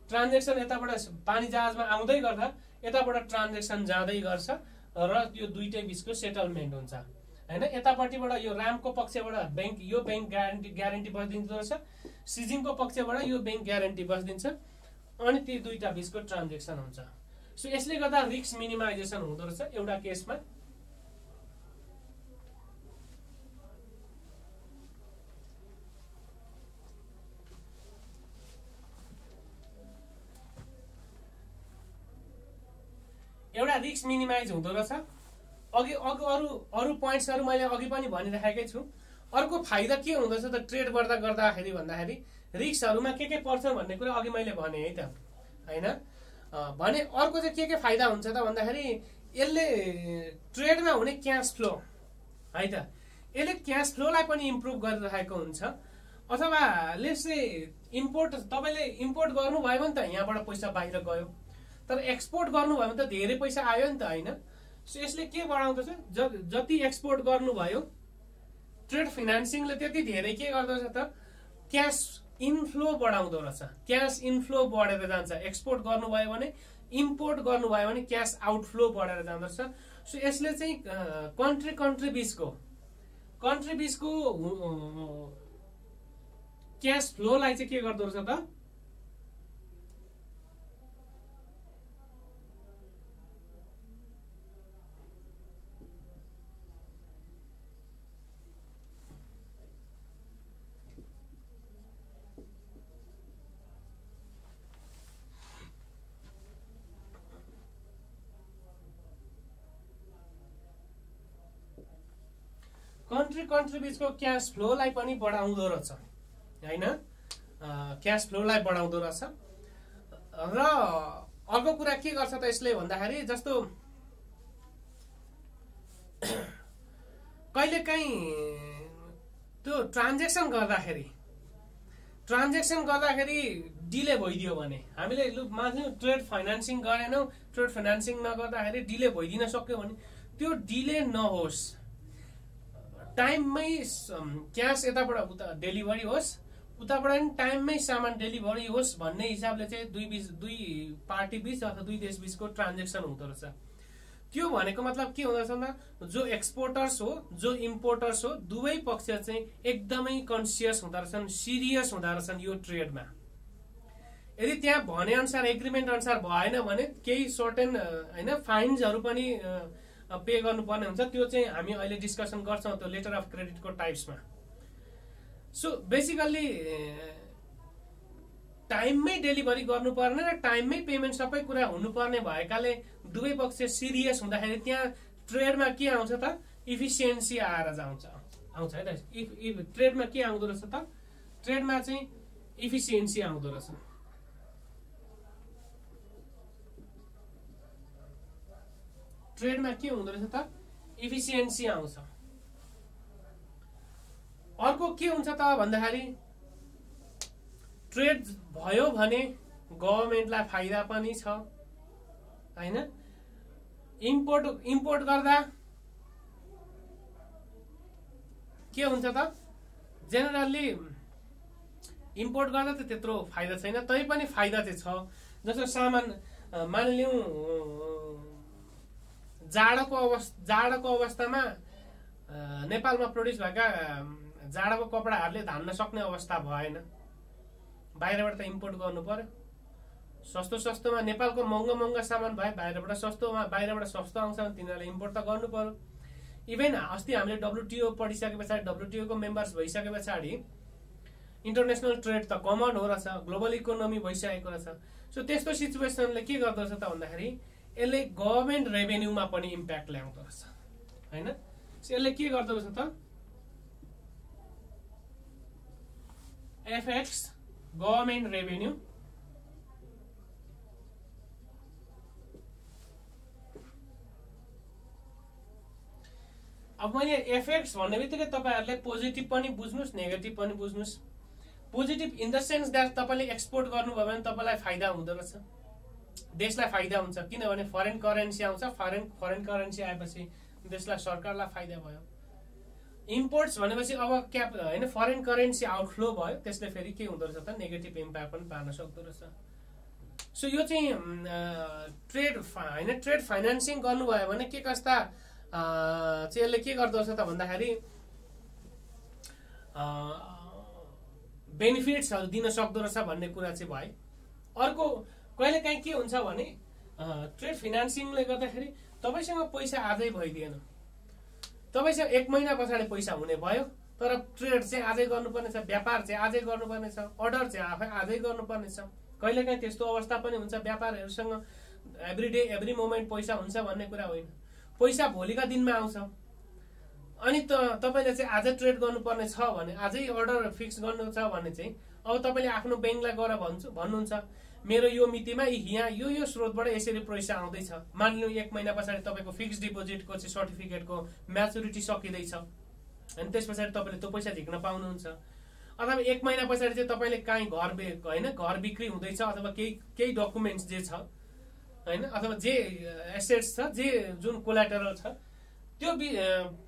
ट्रान्जेक्सन यताबाट पानी जहाजमा आउँदै गर्दा यताबाट ट्रान्जेक्सन जाँदै गर्छ र यो दुइटै बिचको सेटलमेन्ट हुन्छ। होइन? यतापट्टिबाट यो रामको पक्षबाट ब्याङ्क यो ब्याङ्क ग्यारेन्टी ग्यारेन्टी बसिदिँदो रहेछ। सिजिङको पक्षबाट यो ब्याङ्क ग्यारेन्टी बसिदिन्छ। अनि ती दुईवटा बिचको ट्रान्जेक्सन हुन्छ। सो यसले गर्दा रिक्स मिनिमाइजेसन हुँदो रहेछ एउटा केसमा। एउटा रिक्स मिनिमाइज हुँदो रहेछ। अघि अघि अरू अरू पोइन्ट्सहरू मैले अघि पनि भनिराखेकै छु। अर्को फाइदा के हुँदछ त ट्रेड गर्दा गर्दाखेरि भन्दाखेरि रिक्सहरूमा के के पर्छ भन्ने कुरा अघि मैले भने है त होइन? भने अर्को चाहिँ के के फाइदा हुन्छ त भन्दाखेरि यसले ट्रेडमा हुने क्यास फ्लो है त? यसले क्यास फ्लोलाई पनि इम्प्रुभ गरिरहेको हुन्छ। अथवा लेस इम्पोर्ट तपाईँले इम्पोर्ट गर्नुभयो भने त यहाँबाट पैसा बाहिर गयो। तर एक्सपोर्ट गर्नुभयो भने त धेरै पैसा आयो नि त होइन? सो यसले के बढाउँदछ जति एक्सपोर्ट गर्नुभयो ट्रेड फिनान्सिङले त्यति धेरै के गर्दछ त? क्यास इन्फ्लो बढाउँदो रहेछ। क्यास इन्फ्लो बढेर जान्छ। एक्सपोर्ट गर्नुभयो भने इम्पोर्ट गर्नुभयो भने क्यास आउटफ्लो बढेर जाँदछ। सो यसले चाहिँ कन्ट्री कन्ट्री बिचको कन्ट्री बिचको क्यास फ्लोलाई चाहिँ के गर्दो रहेछ त? कन्ट्री कन्ट्री बिचको क्यास फ्लोलाई पनि बढाउँदो रहेछ होइन? क्यास फ्लोलाई बढाउँदो रहेछ। र अर्को कुरा के गर्छ त यसले भन्दाखेरि जस्तो कहिलेकाहीँ त्यो ट्रान्जेक्सन गर्दाखेरि ट्रान्जेक्सन गर्दाखेरि डिले भइदियो भने हामीले लु माथि ट्रेड फाइनेन्सिङ गरेनौँ ट्रेड फाइनेन्सिङ नगर्दाखेरि डिले भइदिन सक्यो भने त्यो डिले नहोस्। टाइममै क्यास यताबाट उता डेलिभरी होस् उताबाट पनि टाइममै सामान डेलिभरी होस् भन्ने हिसाबले चाहिँ दुई बिच दुई पार्टी बिच अथवा दुई देश बिचको ट्रान्जेक्सन हुँदो रहेछ। त्यो भनेको मतलब के हुँदो रहेछ जो एक्सपोर्टर्स हो जो इम्पोर्टर्स हो दुवै पक्ष चाहिँ एकदमै कन्सियस हुँदो रहेछन् सिरियस हुँदो रहेछन् यो ट्रेडमा यदि त्यहाँ भने अनुसार एग्रिमेन्ट अनुसार भएन भने केही सर्टेन होइन फाइन्सहरू पनि पे गर्नुपर्ने हुन्छ त्यो चाहिँ हामी अहिले डिस्कसन गर्छौँ त्यो लेटर अफ क्रेडिटको टाइप्समा सो बेसिकल्ली टाइममै डेलिभरी गर्नुपर्ने र टाइममै पेमेन्ट सबै कुरा हुनुपर्ने भएकाले दुवै पक्ष सिरियस हुँदाखेरि त्यहाँ ट्रेडमा के आउँछ त? इफिसियन्सी आएर जाउँछ। आउँछ है त? इफ ट्रेडमा के आउँदो रहेछ त? ट्रेडमा चाहिँ इफिसियन्सी आउँदो रहेछ। ट्रेडमा के हुँदो रहेछ त? इफिसियन्सी आउँछ। अर्को के हुन्छ त भन्दाखेरि ट्रेड भयो भने गभर्मेन्टलाई फाइदा पनि छ होइन? इम्पोर्ट इम्पोर्ट गर्दा के हुन्छ त? जेनरल्ली इम्पोर्ट गर्दा त त्यत्रो फाइदा छैन तै पनि फाइदा चाहिँ छ। जस्तो सामान मानिलिउँ जाडोको अवस्था जाडोको अवस्थामा नेपालमा प्रड्युस भएका जाडोको कपडाहरूले धान्न सक्ने अवस्था भएन। बाहिरबाट त इम्पोर्ट गर्नु पर्यो। सस्तो सस्तोमा नेपालको महँगो महँगो सामान भए बाहिरबाट सस्तोमा बाहिरबाट सस्तो आउँछ भने तिनीहरूले इम्पोर्ट त गर्नु पर्यो। इभेन अस्ति हामीले डब्लुटिओ पढिसके पछाडि डब्लुटिओको मेम्बर्स भइसके पछाडि इन्टरनेसनल ट्रेड त कमन हो रहेछ ग्लोबल इकोनोमी भइसकेको रहेछ। सो त्यस्तो सिचुएसनले के गर्दो रहेछ त भन्दाखेरि यसले गभर्मेन्ट रेभेन्यूमा पनि इम्प्याक्ट ल्याउँदो रहेछ होइन? यसले के गर्दो रहेछ त? एफएक्स गभर्मेन्ट रेभेन्यू अब मैले एफेक्ट्स भन्ने बित्तिकै तपाईँहरूले पोजिटिभ पनि बुझ्नुहोस् नेगेटिभ पनि बुझ्नुहोस्। Positive in the sense that तपाईँले एक्सपोर्ट गर्नुभयो भने तपाईँलाई फाइदा हुँदो रहेछ। देशलाई फाइदा हुन्छ। किनभने फरेन करेन्सी आउँछ फरेन फरेन करेन्सी आएपछि देशलाई सरकारलाई फाइदा भयो। इम्पोर्ट्स भनेपछि अब क्याप होइन फरेन करेन्सी आउटफ्लो भयो। त्यसले फेरि के हुँदो रहेछ त? नेगेटिभ इम्प्याक्ट पनि पार्न सक्दो रहेछ। सो यो चाहिँ ट्रेड होइन ट्रेड फाइनेन्सिङ गर्नुभयो भने के कस्ता चाहिँ यसले के गर्दो रहेछ त भन्दाखेरि बेनिफिट्सहरू दिन सक्दो रहेछ भन्ने कुरा चाहिँ भयो। अर्को कहिले काहीँ के हुन्छ भने ट्रेड फिनान्सिङले गर्दाखेरि तपाईँसँग पैसा आजै भइदिएन। तपाईँसँग एक महिना पछाडि पैसा हुने भयो तर ट्रेड चाहिँ आजै गर्नुपर्ने छ व्यापार चाहिँ आजै गर्नुपर्ने छ अर्डर चाहिँ आफै आजै गर्नुपर्ने छ कहिलेकाहीँ त्यस्तो अवस्था पनि हुन्छ व्यापारहरूसँग एभ्री डे एभ्री मोमेन्ट पैसा हुन्छ भन्ने कुरा होइन। पैसा भोलिका दिनमा आउँछ। अनि त तपाईँले चाहिँ आजै ट्रेड गर्नुपर्ने छ भने आजै अर्डर फिक्स गर्नु छ भने चाहिँ अब तपाईँले आफ्नो ब्याङ्कलाई गएर भन्छु भन्नुहुन्छ। मेरो यो मितिमा यहाँ यो यो स्रोतबाट यसरी पैसा आउँदैछ। मानिलिउँ एक महिना पछाडि तपाईँको फिक्स डिपोजिटको चाहिँ सर्टिफिकेटको म्याचुरिटी सकिँदैछ। अनि त्यस पछाडि तपाईँले त्यो पैसा झिक्न पाउनुहुन्छ। अथवा एक महिना पछाडि चाहिँ तपाईँले काहीँ घर होइन घर बिक्री हुँदैछ अथवा केही केही डकुमेन्ट्स जे छ होइन अथवा जे एसेट्स छ जे जुन कोलाटरल छ त्यो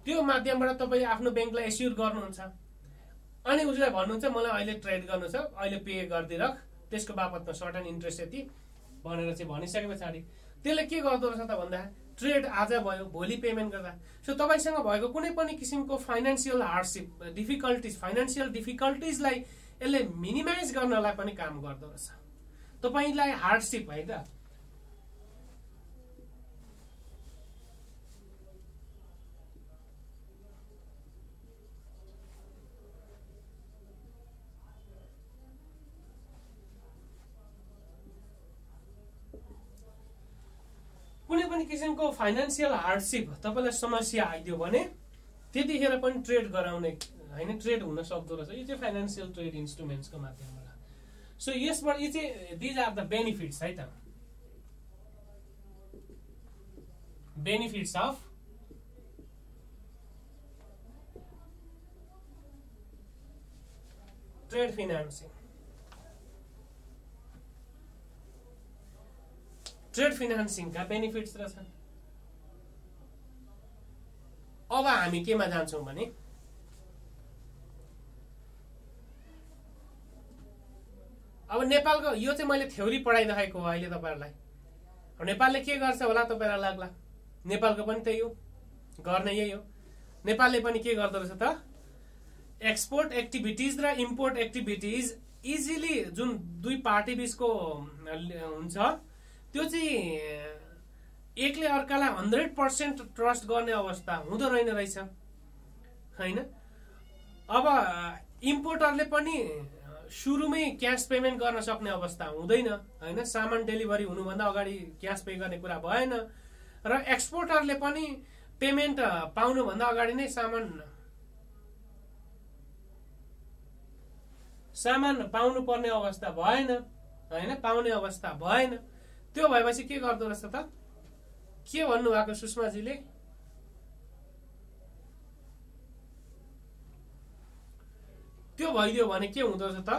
त्यो माध्यमबाट तपाईँ आफ्नो ब्याङ्कलाई एस्योर गर्नुहुन्छ। अनि उसलाई भन्नुहुन्छ मलाई अहिले ट्रेड गर्नु छ अहिले पे गरिदिइरह त्यसको बापतमा सर्ट एन्ड इन्ट्रेस्ट यति भनेर चाहिँ भनिसके पछाडि त्यसले के गर्दो रहेछ त भन्दा ट्रेड आज भयो भोलि पेमेन्ट गर्दा। सो तपाईँसँग भएको कुनै पनि किसिमको फाइनेन्सियल हार्डसिप डिफिकल्टिज फाइनेन्सियल डिफिकल्टिजलाई यसले मिनिमाइज गर्नलाई पनि काम गर्दो रहेछ। तपाईँलाई हार्डसिप है कुनै पनि किसिमको फाइनेन्सियल हार्डसिप तपाईँलाई समस्या आइदियो भने त्यतिखेर पनि ट्रेड गराउने होइन ट्रेड हुन सक्दो रहेछ। यो चाहिँ फाइनेन्सियल ट्रेड इन्स्ट्रुमेन्ट्सको माध्यमबाट। सो यसबाट यो चाहिँ दिज आर द बेनिफिट्स है त? Benefits of trade financing trade फिनान्सिङका benefits रहेछन् अब हामी केमा जान्छौँ भने अब नेपालको यो चाहिँ मैले थ्योरी पढाइरहेको हो अहिले तपाईँहरूलाई। नेपालले के गर्छ होला तपाईँलाई लाग्ला? नेपालको पनि त्यही हो गर्ने यही हो। नेपालले पनि के गर्दो रहेछ त? एक्सपोर्ट एक्टिभिटिज र इम्पोर्ट एक्टिभिटिज इजिली जुन दुई पार्टी बिचको हुन्छ त्यो चाहिँ एकले अर्कालाई हन्ड्रेड पर्सेन्ट ट्रस्ट गर्ने अवस्था हुँदो रहेन रहेछ होइन? अब इम्पोर्टरले पनि सुरुमै क्यास पेमेन्ट गर्न सक्ने अवस्था हुँदैन होइन? सामान डेलिभरी हुनुभन्दा अगाडि क्यास पे गर्ने कुरा भएन र एक्सपोर्टरले पनि पेमेन्ट पाउनुभन्दा अगाडि नै सामान सामान पाउनु पर्ने अवस्था भएन होइन? पाउने अवस्था भएन। त्यो भएपछि के गर्दो रहेछ त? के भन्नुभएको सुषमाजीले? त्यो भइदियो भने के हुँदो रहेछ त?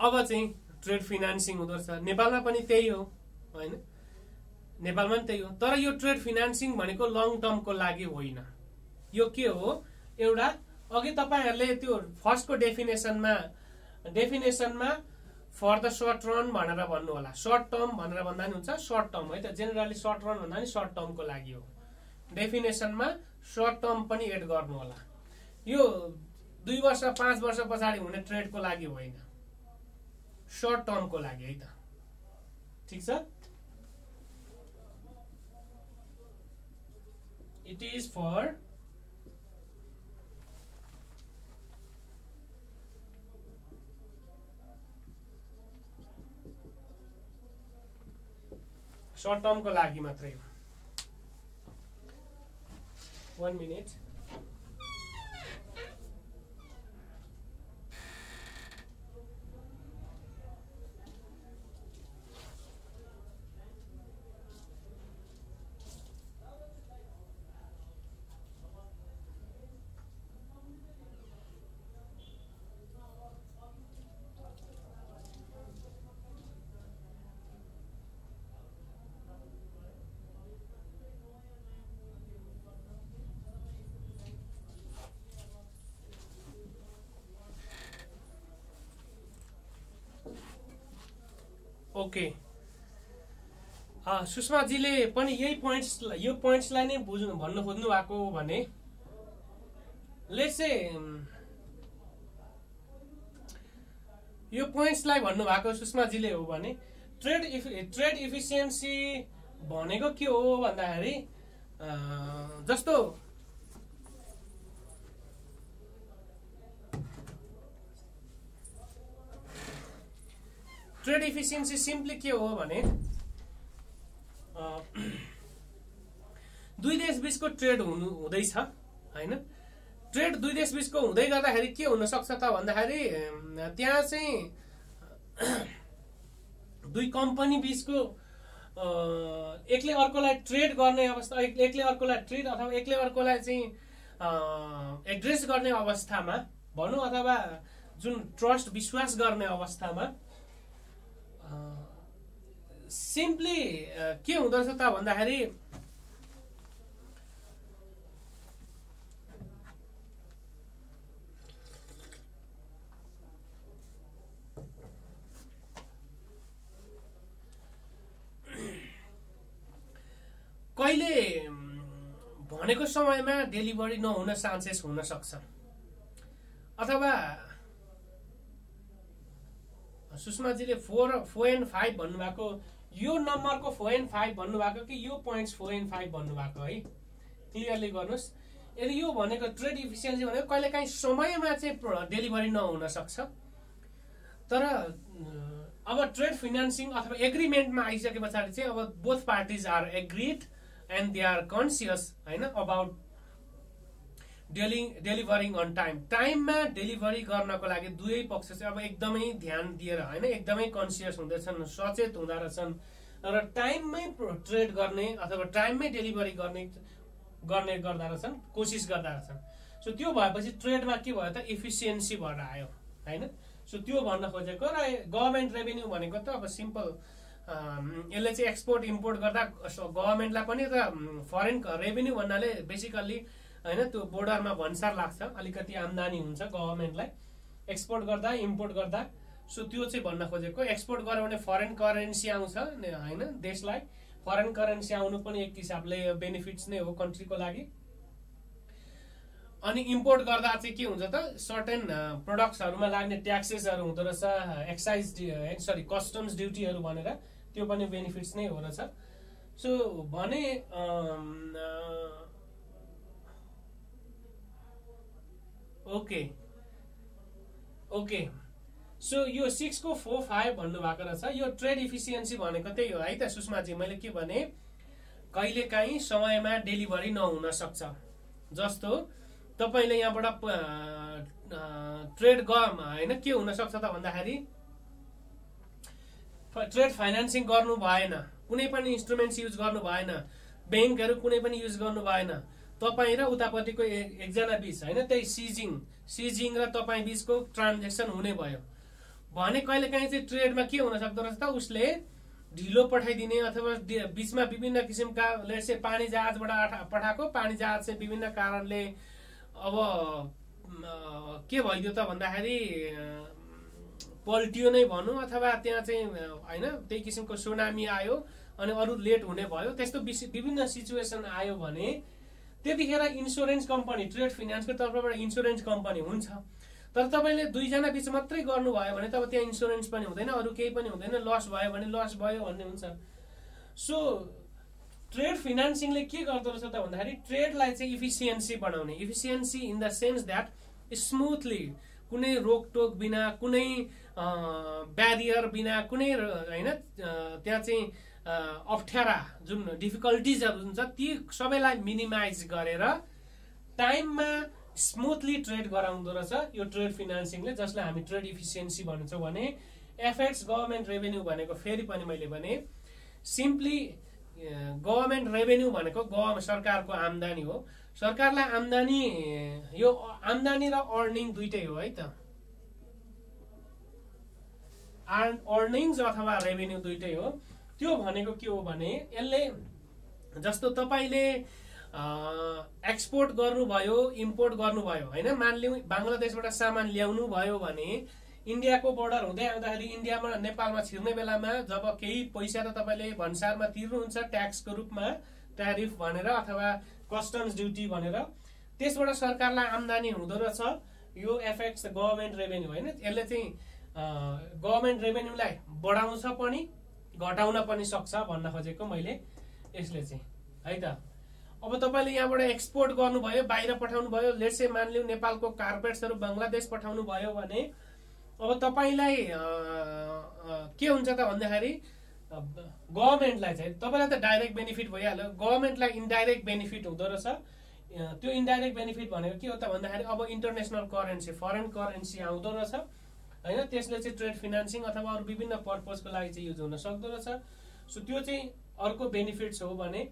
अब चाहिँ ट्रेड फिनान्सिङ हुँदो रहेछ नेपालमा पनि त्यही हो होइन? नेपालमा पनि त्यही हो। तर यो ट्रेड फिनान्सिङ भनेको लङ टर्मको लागि होइन। यो के हो? एउटा अघि तपाईँहरूले त्यो फर्स्टको डेफिनेसनमा डेफिनेसनमा फर द सर्ट रन भनेर भन्नु होला। सर्ट टर्म भनेर भन्दा नि हुन्छ सर्ट टर्म है त। जेनरली सर्ट रन भन्दा नि सर्ट टर्मको लागि हो। डेफिनेसनमा सर्ट टर्म पनि एड गर्नु होला। यो दुई वर्ष पाँच वर्ष पछाडि हुने ट्रेडको लागि होइन। सर्ट टर्मको लागि है त। ठिक छ? इट इज फर सर्ट टर्मको लागि मात्रै वान मिनट ओके। सुषमाजीले पनि यही पोइन्ट्स यो पोइन्ट्सलाई नै बुझ्नु भन्नु खोज्नु भएको भने लेट्स यो पोइन्ट्सलाई भन्नुभएको सुषमाजीले हो भने ट्रेड इफ ट्रेड इफिसियन्सी भनेको के हो भन्दाखेरि जस्तो ट्रेड इफिसियन्सी सिम्पली के हो भने दुई देश बिचको ट्रेड हुनु हुँदैछ होइन? ट्रेड दुई देश बिचको हुँदै गर्दाखेरि के हुनसक्छ त भन्दाखेरि त्यहाँ चाहिँ दुई कम्पनी बिचको एकले अर्कोलाई ट्रेड गर्ने अवस्था एकले अर्कोलाई ट्रेड अथवा एकले अर्कोलाई चाहिँ एड्रेस गर्ने अवस्थामा भनौँ अथवा जुन ट्रस्ट विश्वास गर्ने अवस्थामा सिम्पली के हुँदो रहेछ त भन्दाखेरि कहिले भनेको समयमा डेलिभरी नहुन चान्सेस हुन सक्छ। अथवा सुषमाजीले फोर फोर एन्ड फाइभ भन्नुभएको। यो नम्बरको फोर एन्ड फाइभ भन्नुभएको कि यो पोइन्ट्स फोर एन्ड फाइभ भन्नुभएको है? क्लियरली गर्नुहोस्। यदि यो भनेको ट्रेड इफिसियन्सी भनेको कहिलेकाहीँ समयमा चाहिँ डेलिभरी नहुन सक्छ तर अब ट्रेड फिनान्सिङ अथवा एग्रिमेन्टमा आइसके पछाडि चाहिँ अब both parties are agreed and they are conscious होइन about deli delivering on time टाइममा डेलिभरी गर्नको लागि दुवै पक्ष चाहिँ अब एकदमै ध्यान दिएर होइन एकदमै कन्सियस हुँदैछन् सचेत हुँदो रहेछन्। र टाइममै ट्रेड गर्ने अथवा टाइममै डेलिभरी गर्ने गर्ने गर्दा रहेछन् कोसिस गर्दा रहेछन्। सो त्यो भएपछि ट्रेडमा के भयो त? इफिसियन्सी भएर आयो होइन? सो त्यो भन्न खोजेको र गभर्मेन्ट रेभेन्यू भनेको त अब सिम्पल यसले चाहिँ एक्सपोर्ट इम्पोर्ट गर्दा गभर्मेन्टलाई पनि त फरेन रेभेन्यू भन्नाले बेसिकल्ली होइन त्यो बोर्डरमा भन्सार लाग्छ अलिकति आम्दानी हुन्छ गभर्मेन्टलाई। एक्सपोर्ट गर्दा इम्पोर्ट गर्दा। सो त्यो चाहिँ भन्न खोजेको। एक्सपोर्ट गर्यो भने फरेन करेन्सी आउँछ होइन देशलाई। फरेन करेन्सी आउनु पनि एक हिसाबले बेनिफिट्स नै हो कन्ट्रीको लागि। अनि इम्पोर्ट गर्दा चाहिँ के हुन्छ त सर्टेन प्रडक्ट्सहरूमा लाग्ने ट्याक्सेसहरू हुँदो रहेछ एक्साइज सरी कस्टम्स ड्युटीहरू भनेर। त्यो पनि बेनिफिट्स नै हो रहेछ। सो भने ओके ओके सो यो सिक्सको फोर फाइभ भन्नुभएको रहेछ। यो ट्रेड इफिसियन्सी भनेको त्यही हो है त सुषमाजी। मैले के भने कहिलेकाहीँ समयमा डेलिभरी नहुन सक्छ। जस्तो तपाईँले यहाँबाट ट्रेड ग होइन के हुनसक्छ त भन्दाखेरि ट्रेड फाइनेन्सिङ गर्नु भएन। कुनै पनि इन्स्ट्रुमेन्ट्स युज गर्नु भएन। ब्याङ्कहरू कुनै पनि युज गर्नु भएन। तपाईँ र उतापट्टिको एकजना बिच होइन? त्यही सिजिङ सिजिङ र तपाईँ बिचको ट्रान्जेक्सन हुने भयो। भने कहिलेकाहीँ चाहिँ ट्रेडमा के हुन सक्दो रहेछ त? उसले ढिलो पठाइदिने अथवा बिचमा विभिन्न किसिमका से पानी जहाजबाट पठाएको पानी जहाज चाहिँ विभिन्न कारणले अब के भइदियो त भन्दाखेरि पल्टियो नै भनौँ अथवा त्यहाँ चाहिँ होइन त्यही किसिमको सुनामी आयो अनि अरू लेट हुने भयो। त्यस्तो विभिन्न सिचुएसन आयो भने त्यतिखेर इन्सुरेन्स कम्पनी ट्रेड फिनान्सको तर्फबाट इन्सुरेन्स कम्पनी हुन्छ। तर तपाईँले दुईजना बिच मात्रै गर्नुभयो भने तब त्यहाँ इन्सुरेन्स पनि हुँदैन अरू केही पनि हुँदैन लस भयो भने लस भयो भन्ने हुन्छ। सो ट्रेड फिनान्सिङले के गर्दो रहेछ त भन्दाखेरि ट्रेडलाई चाहिँ इफिसियन्सी बनाउने। Efficiency in the sense that smoothly कुनै रोकटोक बिना कुनै ब्यारियर बिना कुनै होइन त्यहाँ चाहिँ अप्ठ्यारा जुन डिफिकल्टिजहरू जुन छ ती सबैलाई मिनिमाइज गरेर टाइममा स्मुथली ट्रेड गराउँदो रहेछ। यो ट्रेड फिनान्सिङले जसलाई हामी ट्रेड इफिसियन्सी भन्छौँ भने एफएक्स गभर्मेन्ट रेभेन्यू भनेको फेरि पनि मैले भने सिम्पली गभर्मेन्ट रेभेन्यू भनेको गभ सरकारको आम्दानी हो। सरकारलाई आम्दानी यो आम्दानी र अर्निङ दुइटै हो है त। अर्निङ्स अथवा रेभेन्यू दुइटै हो। त्यो भनेको के हो भने यसले जस्तो तपाईँले एक्सपोर्ट गर्नुभयो इम्पोर्ट गर्नुभयो होइन? मानिलिउँ बङ्गलादेशबाट सामान ल्याउनु भयो भने इन्डियाको बोर्डर हुँदै आउँदाखेरि इन्डियामा नेपालमा छिर्ने बेलामा जब केही पैसा त तपाईँले भन्सारमा तिर्नुहुन्छ ट्याक्सको रूपमा ट्यारिफ भनेर अथवा कस्टम्स ड्युटी भनेर। त्यसबाट सरकारलाई आम्दानी हुँदो रहेछ। यो एफेक्ट्स गभर्मेन्ट रेभेन्यू होइन? यसले चाहिँ गभर्मेन्ट रेभेन्यूलाई बढाउँछ पनि। घटाउन पनि सक्छ भन्न खोजेको मैले यसले चाहिँ है त? अब तपाईँले यहाँबाट एक्सपोर्ट गर्नुभयो बाहिर पठाउनु भयो लेट्से मानिलिउँ नेपालको कार्पेट्सहरू बङ्गलादेश पठाउनु भयो भने अब तपाईँलाई के हुन्छ त भन्दाखेरि गभर्मेन्टलाई चाहिँ तपाईँलाई त डाइरेक्ट बेनिफिट भइहाल्यो। गभर्मेन्टलाई इन्डाइरेक्ट बेनिफिट हुँदो रहेछ। त्यो इन्डाइरेक्ट बेनिफिट भनेको के हो त भन्दाखेरि अब इन्टरनेसनल करेन्सी फरेन करेन्सी आउँदो रहेछ। होइन? त्यसले चाहिँ ट्रेड फिनान्सिङ अथवा अरू विभिन्न पर्पजको लागि चाहिँ युज हुन सक्दो रहेछ। सो त्यो चाहिँ अर्को बेनिफिट्स हो भने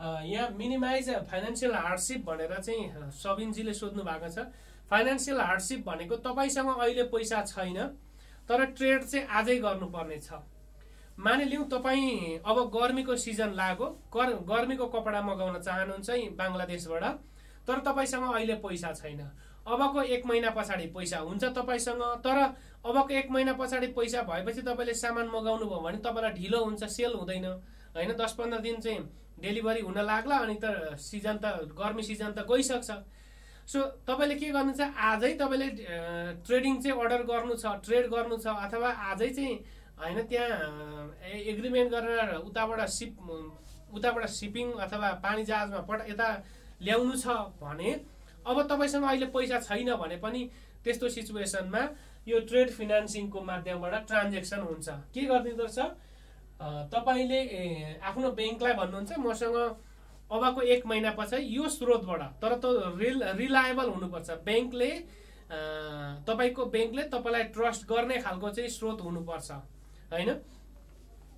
यहाँ मिनिमाइज फाइनेन्सियल हार्डसिप भनेर चाहिँ सबिनजीले सोध्नु भएको छ। फाइनेन्सियल हार्डसिप भनेको तपाईँसँग अहिले पैसा छैन तर ट्रेड चाहिँ आजै गर्नुपर्ने छ। मानिलिउँ तपाईँ अब गर्मीको सिजन लाग्यो गर्मीको कपडा मगाउन चाहनुहुन्छ बङ्गलादेशबाट तर तपाईँसँग अहिले पैसा छैन। अबको एक महिना पछाडि पैसा हुन्छ तपाईँसँग तर अबको एक महिना पछाडि पैसा भएपछि तपाईँले सामान मगाउनु भयो भने तपाईँलाई ढिलो हुन्छ सेल हुँदैन। होइन दस पन्ध्र दिन चाहिँ डेलिभरी हुन लाग्ला अनि त सिजन त गर्मी सिजन त गइसक्छ। सो तपाईँले के गर्नु छ आजै तपाईँले ट्रेडिङ चाहिँ अर्डर गर्नु छ ट्रेड गर्नु छ अथवा आजै चाहिँ होइन त्यहाँ एग्रिमेन्ट गरेर उताबाट सिप उताबाट सिपिङ अथवा पानी जहाजमा पट यता ल्याउनु छ भने अब तपाईँसँग अहिले पैसा छैन भने पनि त्यस्तो सिचुएसनमा यो ट्रेड फिनान्सिङको माध्यमबाट ट्रान्जेक्सन हुन्छ। के गरिदिँदो रहेछ तपाईँले आफ्नो ब्याङ्कलाई भन्नुहुन्छ मसँग अबको एक महिना पछाडि यो स्रोतबाट तर त रिल रिलायबल हुनुपर्छ। ब्याङ्कले तपाईँको ब्याङ्कले तपाईँलाई ट्रस्ट गर्ने खालको चाहिँ स्रोत हुनुपर्छ होइन?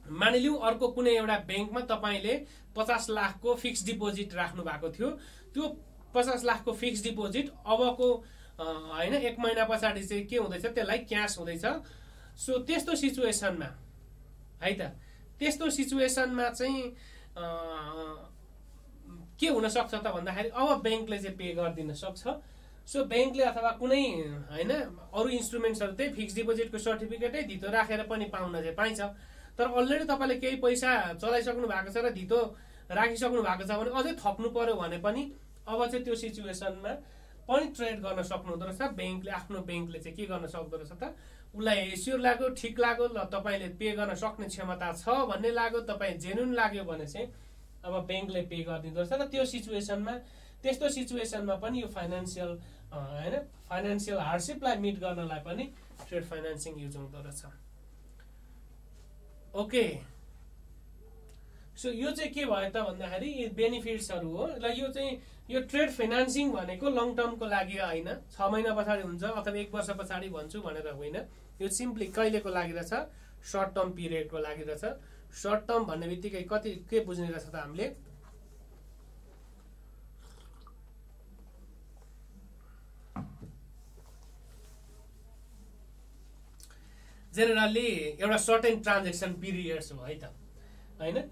मानिलिउँ अर्को कुनै एउटा ब्याङ्कमा तपाईँले पचास लाखको फिक्स डिपोजिट राख्नु भएको थियो। त्यो पचास लाखको फिक्स डिपोजिट अबको होइन एक महिना पछाडि चाहिँ के हुँदैछ त्यसलाई क्यास हुँदैछ। सो त्यस्तो सिचुएसनमा है त त्यस्तो सिचुएसनमा चाहिँ के हुनसक्छ त भन्दाखेरि अब ब्याङ्कले चाहिँ पे गरिदिन सक्छ। सो ब्याङ्कले अथवा कुनै होइन अरू इन्स्ट्रुमेन्ट्सहरू त्यही फिक्स डिपोजिटको सर्टिफिकेटै धितो राखेर पनि पाउन चाहिँ पाइन्छ। तर अलरेडी तपाईँले केही पैसा चलाइसक्नु भएको छ र धितो राखिसक्नु भएको छ भने अझै थप्नु पर्यो भने पनि अब चाहिँ त्यो सिचुएसनमा पनि ट्रेड गर्न सक्नु हुँदो रहेछ। ब्याङ्कले आफ्नो ब्याङ्कले चाहिँ के गर्न सक्दो रहेछ त? उसलाई स्योर लाग्यो ठिक लाग्यो ल तपाईँले पे गर्न सक्ने क्षमता छ भन्ने लाग्यो तपाईँ जेन्युन लाग्यो भने चाहिँ अब ब्याङ्कले पे गरिदिँदो रहेछ र त्यो सिचुएसनमा त्यस्तो सिचुएसनमा पनि यो फाइनेन्सियल होइन फाइनेन्सियल हार्डसिपलाई मिट गर्नलाई पनि ट्रेड फाइनेन्सिङ युज हुँदो रहेछ। ओके। सो यो चाहिँ के भयो त भन्दाखेरि बेनिफिट्सहरू हो र यो चाहिँ यो ट्रेड फाइनेन्सिङ भनेको लङ टर्मको लागि होइन। छ महिना पछाडि हुन्छ अथवा एक वर्ष पछाडि भन्छु भनेर होइन। यो सिम्पली कहिलेको लागि रहेछ? सर्ट टर्म पिरियडको लागि रहेछ। सर्ट टर्म भन्ने बित्तिकै कति के बुझ्ने रहेछ त हामीले? जेनरली एउटा सर्टेन ट्रान्जेक्सन पिरियड्स हो है त। होइन?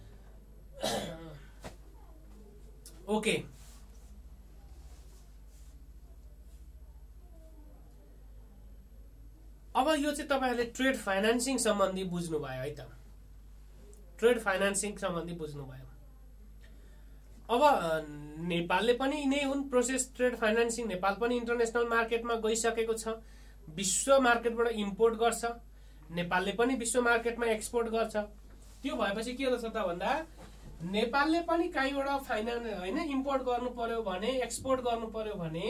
ओके अब यो चाहिँ तपाईँहरूले ट्रेड फाइनेन्सिङ सम्बन्धी बुझ्नुभयो है त। ट्रेड फाइनेन्सिङ सम्बन्धी बुझ्नुभयो। अब नेपालले पनि नै हुन् प्रोसेस ट्रेड फाइनेन्सिङ नेपाल पनि इन्टरनेसनल मार्केटमा गइसकेको छ। विश्व मार्केटबाट इम्पोर्ट गर्छ। नेपालले पनि विश्व मार्केटमा एक्सपोर्ट गर्छ। त्यो भएपछि के रहेछ त भन्दा नेपालले पनि कहीँबाट फाइनेन्स होइन इम्पोर्ट गर्नु पर्यो भने एक्सपोर्ट गर्नु पर्यो भने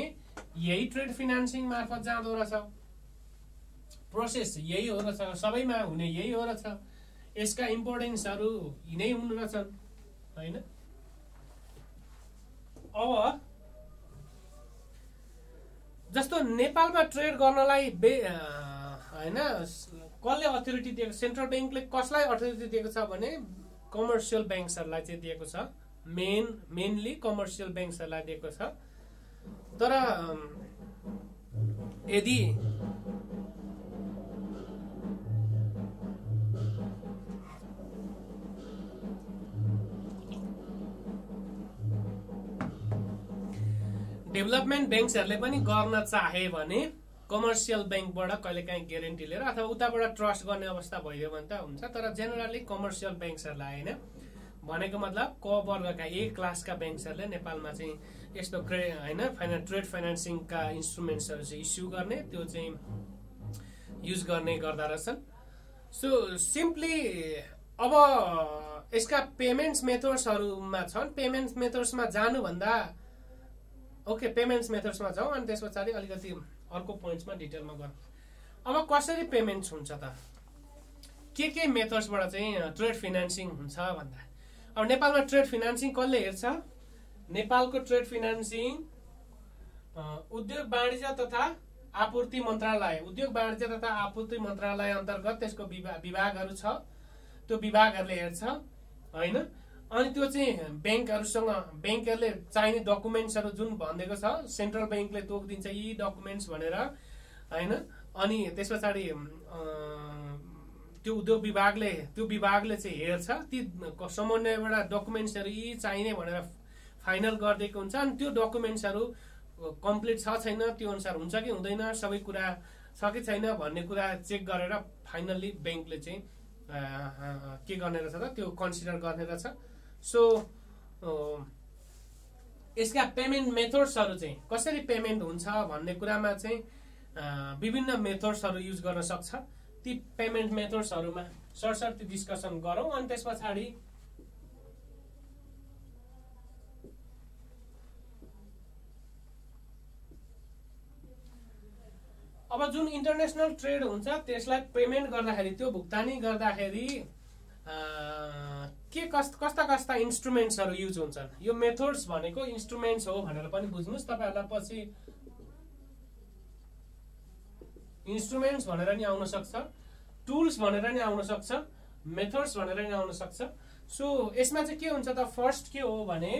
यही ट्रेड फिनान्सिङ मार्फत जाँदो रहेछ। प्रोसेस यही हो रहेछ सबैमा हुने यही हो रहेछ यसका इम्पोर्टेन्सहरू यिनै हुनु रहेछन् होइन? अब जस्तो नेपालमा ट्रेड गर्नलाई बे होइन कसले अथोरिटी दिएको सेन्ट्रल ब्याङ्कले कसलाई अथोरिटी दिएको छ भने कमर्सियल ब्याङ्क्सहरूलाई चाहिँ दिएको छ। मेन मेनली कमर्सियल ब्याङ्क्सहरूलाई दिएको छ। तर यदि डेभलपमेन्ट ब्याङ्क्सहरूले पनि गर्न चाहे भने कमर्सियल ब्याङ्कबाट कहिले काहीँ ग्यारेन्टी लिएर अथवा उताबाट ट्रस्ट गर्ने अवस्था भइदियो भने त हुन्छ तर जेनरली कमर्सियल ब्याङ्क्सहरूलाई होइन। भनेको मतलब क वर्गका ए क्लासका ब्याङ्क्सहरूले नेपालमा चाहिँ यस्तो क्रे होइन फाइना ट्रेड फाइनेन्सिङका इन्स्ट्रुमेन्ट्सहरू चाहिँ इस्यु गर्ने त्यो चाहिँ युज गर्ने गर्दा रहेछन्। सो सिम्पली अब यसका पेमेन्ट्स मेथड्सहरूमा छन्। पेमेन्ट्स मेथड्समा जानुभन्दा ओके पेमेन्ट्स मेथड्समा जाउँ अनि त्यस पछाडि अलिकति अर्को पोइन्ट्समा डिटेलमा गरौँ। अब कसरी पेमेन्ट्स हुन्छ त? के के मेथड्सबाट चाहिँ ट्रेड फिनान्सिङ हुन्छ भन्दा? अब नेपालमा ट्रेड फिनान्सिङ कसले हेर्छ? नेपालको ट्रेड फिनान्सिङ उद्योग वाणिज्य तथा आपूर्ति मन्त्रालय। उद्योग वाणिज्य तथा आपूर्ति मन्त्रालय अन्तर्गत त्यसको विभागहरू छ। त्यो विभागहरूले हेर्छ होइन? अनि त्यो चाहिँ ब्याङ्कहरूसँग ब्याङ्कहरूले चाहिने डकुमेन्ट्सहरू जुन भनिदिएको छ सेन्ट्रल ब्याङ्कले तोकिदिन्छ यी डकुमेन्ट्स भनेर होइन? अनि त्यस पछाडि त्यो उद्योग विभागले त्यो विभागले चाहिँ हेर्छ ती समन्वयबाट डकुमेन्ट्सहरू यी चाहिने भनेर फाइनल गरिदिएको हुन्छ। अनि त्यो डकुमेन्ट्सहरू कम्प्लिट छ छैन त्यो अनुसार हुन्छ कि हुँदैन सबै कुरा छ कि छैन भन्ने कुरा चेक गरेर फाइनल्ली ब्याङ्कले चाहिँ के गर्ने रहेछ त? त्यो कन्सिडर गर्ने रहेछ सो यसका पेमेन्ट मेथड्सहरू चाहिँ कसरी पेमेन्ट हुन्छ भन्ने कुरामा चाहिँ विभिन्न मेथड्सहरू युज गर्न सक्छ। ती पेमेन्ट मेथड्सहरूमा सरसर्ती डिस्कसन गरौँ अनि त्यस पछाडि अब जुन इन्टरनेसनल ट्रेड हुन्छ त्यसलाई पेमेन्ट गर्दाखेरि त्यो भुक्तानी गर्दाखेरि के कस् कस्ता कस्ता इन्स्ट्रुमेन्ट्सहरू युज हुन्छन्? यो मेथड्स भनेको इन्स्ट्रुमेन्ट्स हो भनेर पनि बुझ्नुहोस् तपाईँहरूलाई पछि इन्स्ट्रुमेन्ट्स भनेर नि आउन सक्छ टुल्स भनेर नि आउन सक्छ मेथड्स भनेर नि आउन सक्छ। सो यसमा चाहिँ के हुन्छ त फर्स्ट के हो भने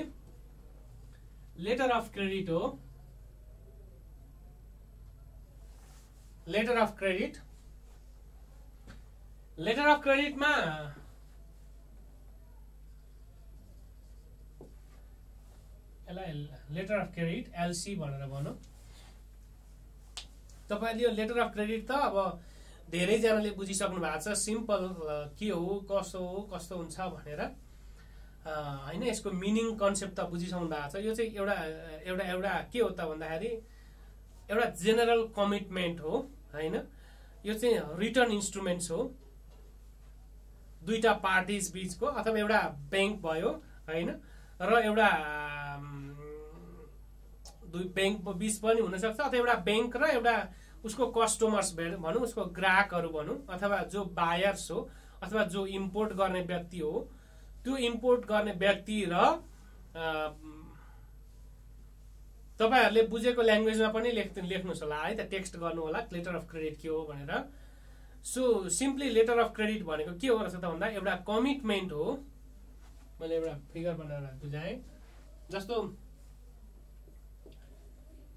लेटर अफ क्रेडिट हो। Letter of credit letter of क्रेडिटमा यसलाई लेटर अफ क्रेडिट एलसी भनेर भनौँ। तपाईँले यो लेटर अफ क्रेडिट त अब धेरैजनाले बुझिसक्नु भएको छ सिम्पल के हो कसो हो कस्तो हुन्छ भनेर। होइन यसको मिनिङ कन्सेप्ट त बुझिसक्नु भएको छ। यो चाहिँ एउटा एउटा एउटा के हो त भन्दाखेरि एउटा जेनरल कमिटमेन्ट हो होइन? यो चाहिँ रिटर्न इन्स्ट्रुमेन्ट्स हो। दुईवटा पार्टिज बिचको अथवा एउटा ब्याङ्क भयो होइन? र एउटा दुई ब्याङ्क बिच पनि हुनसक्छ अथवा एउटा ब्याङ्क र एउटा उसको कस्टमर्स भनौँ उसको ग्राहकहरू भनौँ अथवा जो बायर्स हो अथवा जो इम्पोर्ट गर्ने व्यक्ति हो त्यो इम्पोर्ट गर्ने व्यक्ति र तपाईँहरूले बुझेको ल्याङ्ग्वेजमा पनि लेख लेख्नुहोस् होला है त टेक्स्ट गर्नु होला लेटर अफ क्रेडिट के हो भनेर। So simply letter of credit भनेको के हो रहेछ त भन्दा एउटा कमिटमेन्ट हो। मैले एउटा फिगर बनाएर बुझाएँ जस्तो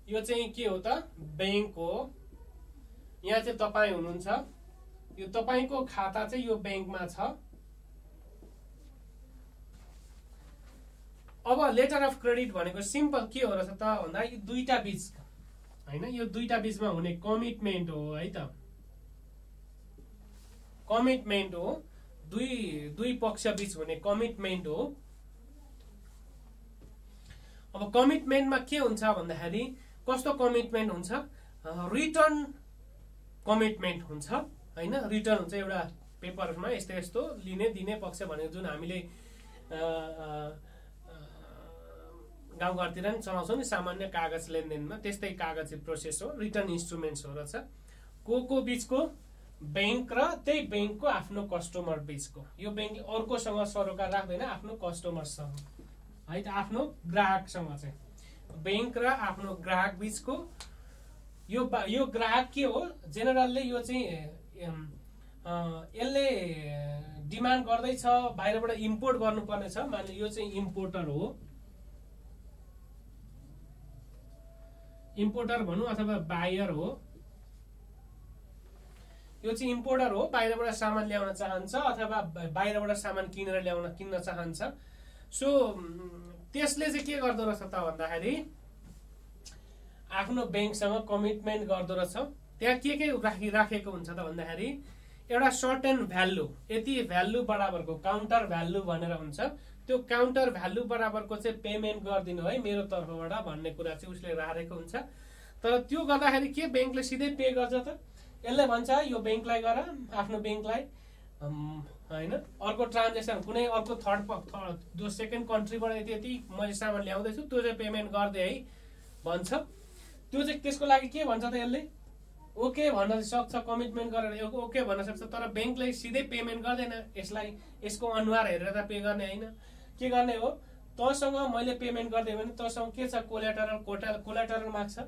यो चाहिँ के हो त? ब्याङ्क हो। यहाँ चाहिँ तपाईँ हुनुहुन्छ। यो तपाईँको खाता चाहिँ यो ब्याङ्कमा छ। अब लेटर अफ क्रेडिट भनेको सिम्पल के हो रहेछ त? भन्दा यो दुईटा बिच होइन? यो दुईटा बिचमा हुने कमिटमेन्ट हो है त। कमिटमेन्ट हो। दुई दुई पक्ष बिच हुने कमिटमेन्ट हो। अब कमिटमेन्टमा के हुन्छ भन्दाखेरि कस्तो कमिटमेन्ट हुन्छ? रिटर्न कमिटमेन्ट हुन्छ होइन? रिटर्न हुन्छ एउटा पेपरमा यस्तो यस्तो लिने दिने पक्ष भनेको जुन हामीले गाउँघरतिर पनि चलाउँछौँ नि सामान्य कागज लेनदेनमा। त्यस्तै कागजी प्रोसेस हो रिटर्न इन्स्ट्रुमेन्ट्स हो रहेछ। को को बिचको ब्याङ्क र त्यही ब्याङ्कको आफ्नो कस्टमर बिचको। यो ब्याङ्कले अर्कोसँग सरोकार राख्दैन आफ्नो कस्टमरसँग है त आफ्नो ग्राहकसँग चाहिँ। ब्याङ्क र आफ्नो ग्राहक बिचको यो यो ग्राहक के हो? जेनरलले यो चाहिँ यसले डिमान्ड गर्दैछ बाहिरबाट इम्पोर्ट गर्नुपर्ने छ मानले यो चाहिँ इम्पोर्टर हो। इम्पोर्टर भनौँ अथवा बायर हो। यो चाहिँ इम्पोर्टर हो बाहिरबाट सामान ल्याउन चाहन्छ अथवा बाहिरबाट सामान किनेर ल्याउन किन्न चाहन्छ। सो त्यसले चाहिँ के गर्दो रहेछ त भन्दाखेरि आफ्नो ब्याङ्कसँग कमिटमेन्ट गर्दो रहेछ। त्यहाँ के के राखि राखेको हुन्छ त भन्दाखेरि एउटा सर्ट एन्ड भ्यालु यति भ्यालु बराबरको काउन्टर भ्यालु भनेर हुन्छ। त्यो काउन्टर भ्यालु बराबरको चाहिँ पेमेन्ट गरिदिनु है मेरो तर्फबाट भन्ने कुरा चाहिँ उसले राखेको हुन्छ। तर त्यो गर्दाखेरि के ब्याङ्कले सिधै पे गर्छ त? यसले भन्छ यो ब्याङ्कलाई गर आफ्नो ब्याङ्कलाई होइन? अर्को ट्रान्जेक्सन कुनै अर्को थर्ड जो सेकेन्ड कन्ट्रीबाट यति यति मैले सामान ल्याउँदैछु त्यो चाहिँ पेमेन्ट गरिदिए है भन्छ। त्यो चाहिँ त्यसको लागि के भन्छ त यसले? ओके भन्न सक्छ कमिटमेन्ट गरेर ओके भन्न सक्छ तर ब्याङ्कले सिधै पेमेन्ट गर्दैन। यसलाई यसको अनुहार हेरेर त पे गर्ने होइन? के गर्ने हो? तँसँग मैले पेमेन्ट गरिदिएँ भने तँसँग के छ? कोलेटरल कोटा कोलेटरल माग्छ।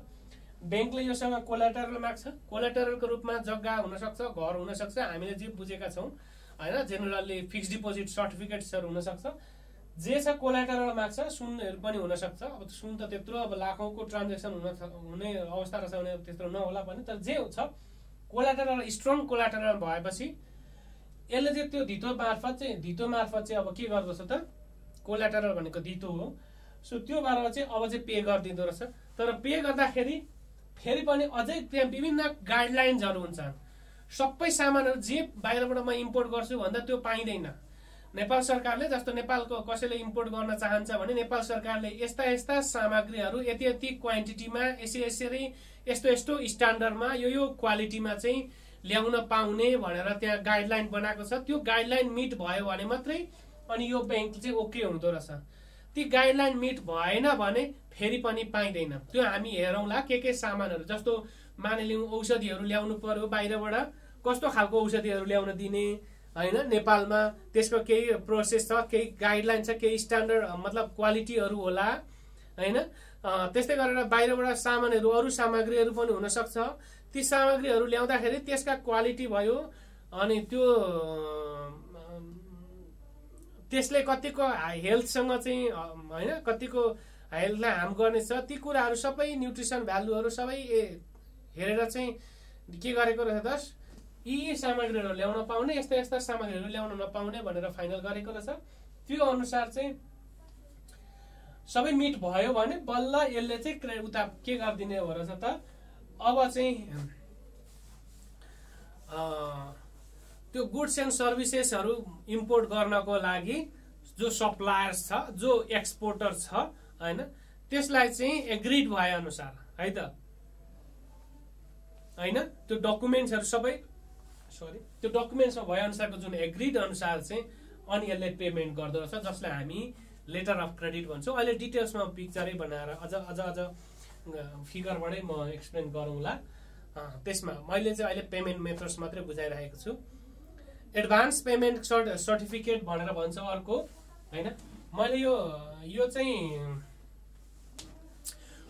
ब्याङ्कले योसँग कोलेटरल माग्छ। कोलेटरलको रूपमा जग्गा हुनसक्छ घर हुनसक्छ हामीले जे बुझेका छौँ। होइन जेनरली फिक्स डिपोजिट सर्टिफिकेट्सहरू हुनसक्छ। जे छ कोलाटरल माग्छ सुनहरू पनि हुनसक्छ। अब सुन त त्यत्रो अब लाखौँको ट्रान्जेक्सन हुन हुने अवस्था रहेछ भने त्यत्रो नहोला पनि तर जे छ कोलाटरल स्ट्रङ कोलाटरल भएपछि यसले चाहिँ त्यो धितो मार्फत चाहिँ धितो मार्फत चाहिँ अब के गर्दछ त? कोलाटरल भनेको धितो हो। सो त्यो बारेमा चाहिँ अब चाहिँ पे गरिदिँदो रहेछ। तर पे गर्दाखेरि फेरि पनि अझै त्यहाँ विभिन्न गाइडलाइन्सहरू हुन्छ सबै सामानहरू जे बाहिरबाट म इम्पोर्ट गर्छु भन्दा त्यो पाइँदैन। नेपाल सरकारले जस्तो नेपालको कसैले इम्पोर्ट गर्न चाहन्छ भने नेपाल सरकारले यस्ता यस्ता सामग्रीहरू यति यति क्वान्टिटीमा यसरी यसरी यस्तो यस्तो स्ट्यान्डर्डमा यो यो क्वालिटीमा चाहिँ ल्याउन पाउने भनेर त्यहाँ गाइडलाइन बनाएको छ। त्यो गाइडलाइन मिट भयो भने मात्रै अनि यो ब्याङ्क चाहिँ ओके हुँदो रहेछ। ती गाइडलाइन मिट भएन भने फेरि पनि पाइँदैन। त्यो हामी हेरौँला के के सामानहरू जस्तो मानिलिउँ औषधिहरू ल्याउनु पर्यो बाहिरबाट कस्तो खालको औषधिहरू ल्याउन दिने होइन? नेपालमा त्यसको केही प्रोसेस छ केही गाइडलाइन छ केही स्ट्यान्डर्ड मतलब क्वालिटीहरू होला होइन? त्यस्तै गरेर बाहिरबाट सामानहरू अरू सामग्रीहरू पनि हुनसक्छ। ती सामग्रीहरू ल्याउँदाखेरि त्यसका क्वालिटी भयो अनि त्यो त्यसले कतिको हेल्थसँग चाहिँ होइन? कतिको हेल्थलाई हार्म गर्नेछ ती कुराहरू सबै न्युट्रिसन भ्यालुहरू सबै हेरेर चाहिँ के गरेको रहेछ दस यी सामग्रीहरू ल्याउन पाउने यस्ता यस्ता सामग्रीहरू ल्याउन नपाउने भनेर फाइनल गरेको रहेछ। त्यो अनुसार चाहिँ सबै मिट भयो भने बल्ल यसले चाहिँ उता के गरिदिने हो रहेछ त अब चाहिँ त्यो गुड्स एन्ड सर्भिसेसहरू इम्पोर्ट गर्नको लागि जो सप्लायर्स छ जो एक्सपोर्टर छ होइन त्यसलाई चाहिँ एग्रिड भए अनुसार है त? होइन? त्यो डकुमेन्ट्सहरू सबै सरी त्यो डकुमेन्ट्समा भए अनुसारको जुन एग्रिड अनुसार चाहिँ अनि यसले पेमेन्ट गर्दो रहेछ जसलाई हामी लेटर अफ क्रेडिट भन्छौँ। अहिले डिटेल्समा पिक्चरै बनाएर अझ अझ अझ फिगरबाटै म एक्सप्लेन गरौँला। त्यसमा मैले चाहिँ अहिले पेमेन्ट मेथड्स मात्रै बुझाइरहेको छु। एडभान्स पेमेन्ट सर्टिफिकेट भनेर भन्छ अर्को होइन? मैले यो यो चाहिँ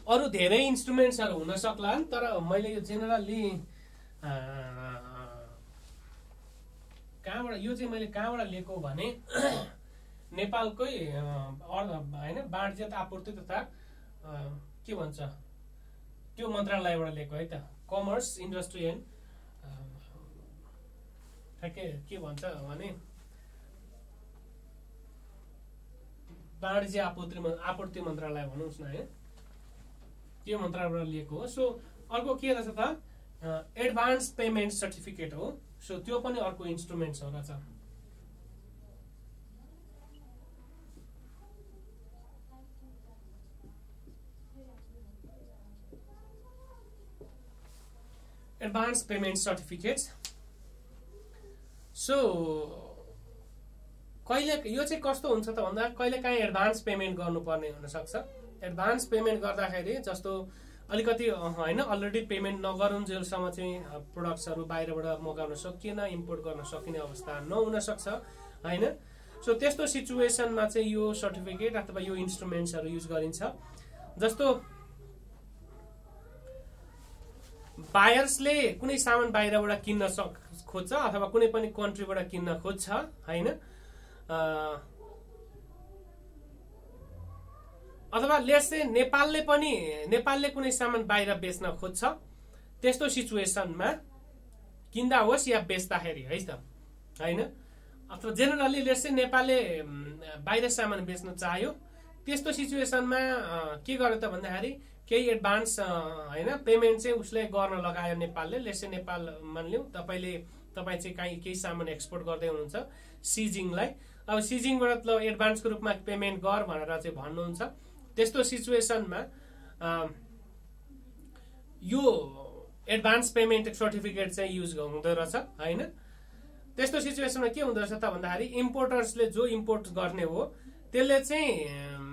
अरू धेरै इन्स्ट्रुमेन्ट्सहरू हुन सक्लान् तर मैले यो जेनरली कहाँबाट यो चाहिँ मैले कहाँबाट लिएको भने नेपालकै होइन वाणिज्य आपूर्ति तथा के भन्छ त्यो मन्त्रालयबाट लिएको है त कमर्स इन्डस्ट्री एन्ड ठ्याक्कै के भन्छ भने वाणिज्य आपूर्ति आपूर्ति मन्त्रालय भनौँ न है। त्यो मन्त्रालयबाट लिएको हो। सो अर्को के रहेछ त? एडभान्स पेमेन्ट सर्टिफिकेट हो। सो त्यो पनि अर्को इन्स्ट्रुमेन्ट्स हो रहेछ। एडभान्स पेमेन्ट सर्टिफिकेट्स सो कहिले यो चाहिँ कस्तो हुन्छ त भन्दा कहिले काहीँ एडभान्स पेमेन्ट गर्नुपर्ने हुनसक्छ। एडभान्स पेमेन्ट गर्दाखेरि जस्तो अलिकति होइन अलरेडी पेमेन्ट नगरुन्जेलसम्म चाहिँ प्रडक्ट्सहरू बाहिरबाट मगाउन सकिएन इम्पोर्ट गर्न सकिने अवस्था नहुन सक्छ होइन? सो त्यस्तो सिचुएसनमा चाहिँ यो सर्टिफिकेट अथवा यो इन्स्ट्रुमेन्ट्सहरू युज गरिन्छ। जस्तो बायर्सले कुनै सामान बाहिरबाट किन्न सक खोज्छ अथवा कुनै पनि कन्ट्रीबाट किन्न खोज्छ होइन? अथवा लेट्स नेपालले पनि नेपालले कुनै सामान बाहिर बेच्न खोज्छ त्यस्तो सिचुएसनमा किन्दा होस् या बेच्दाखेरि है त? होइन? अथवा जेनरली लेट्स चाहिँ नेपालले बाहिर सामान बेच्न चाह्यो त्यस्तो सिचुएसनमा के गर्यो त भन्दाखेरि केही एडभान्स होइन पेमेन्ट चाहिँ उसले गर्न लगायो नेपालले। लेट्स चाहिँ नेपाल मानिलिउँ तपाईँले तपाईँ चाहिँ काहीँ केही सामान एक्सपोर्ट गर्दै हुनुहुन्छ सिजिङलाई अब सिजिङबाट एडभान्सको रूपमा पेमेन्ट गर भनेर चाहिँ भन्नुहुन्छ। त्यस्तो सिचुएसनमा यो एडभान्स पेमेन्ट सर्टिफिकेट चाहिँ युज हुँदो रहेछ होइन? त्यस्तो सिचुएसनमा के हुँदो रहेछ त भन्दाखेरि इम्पोर्टर्सले जो इम्पोर्ट गर्ने हो त्यसले चाहिँ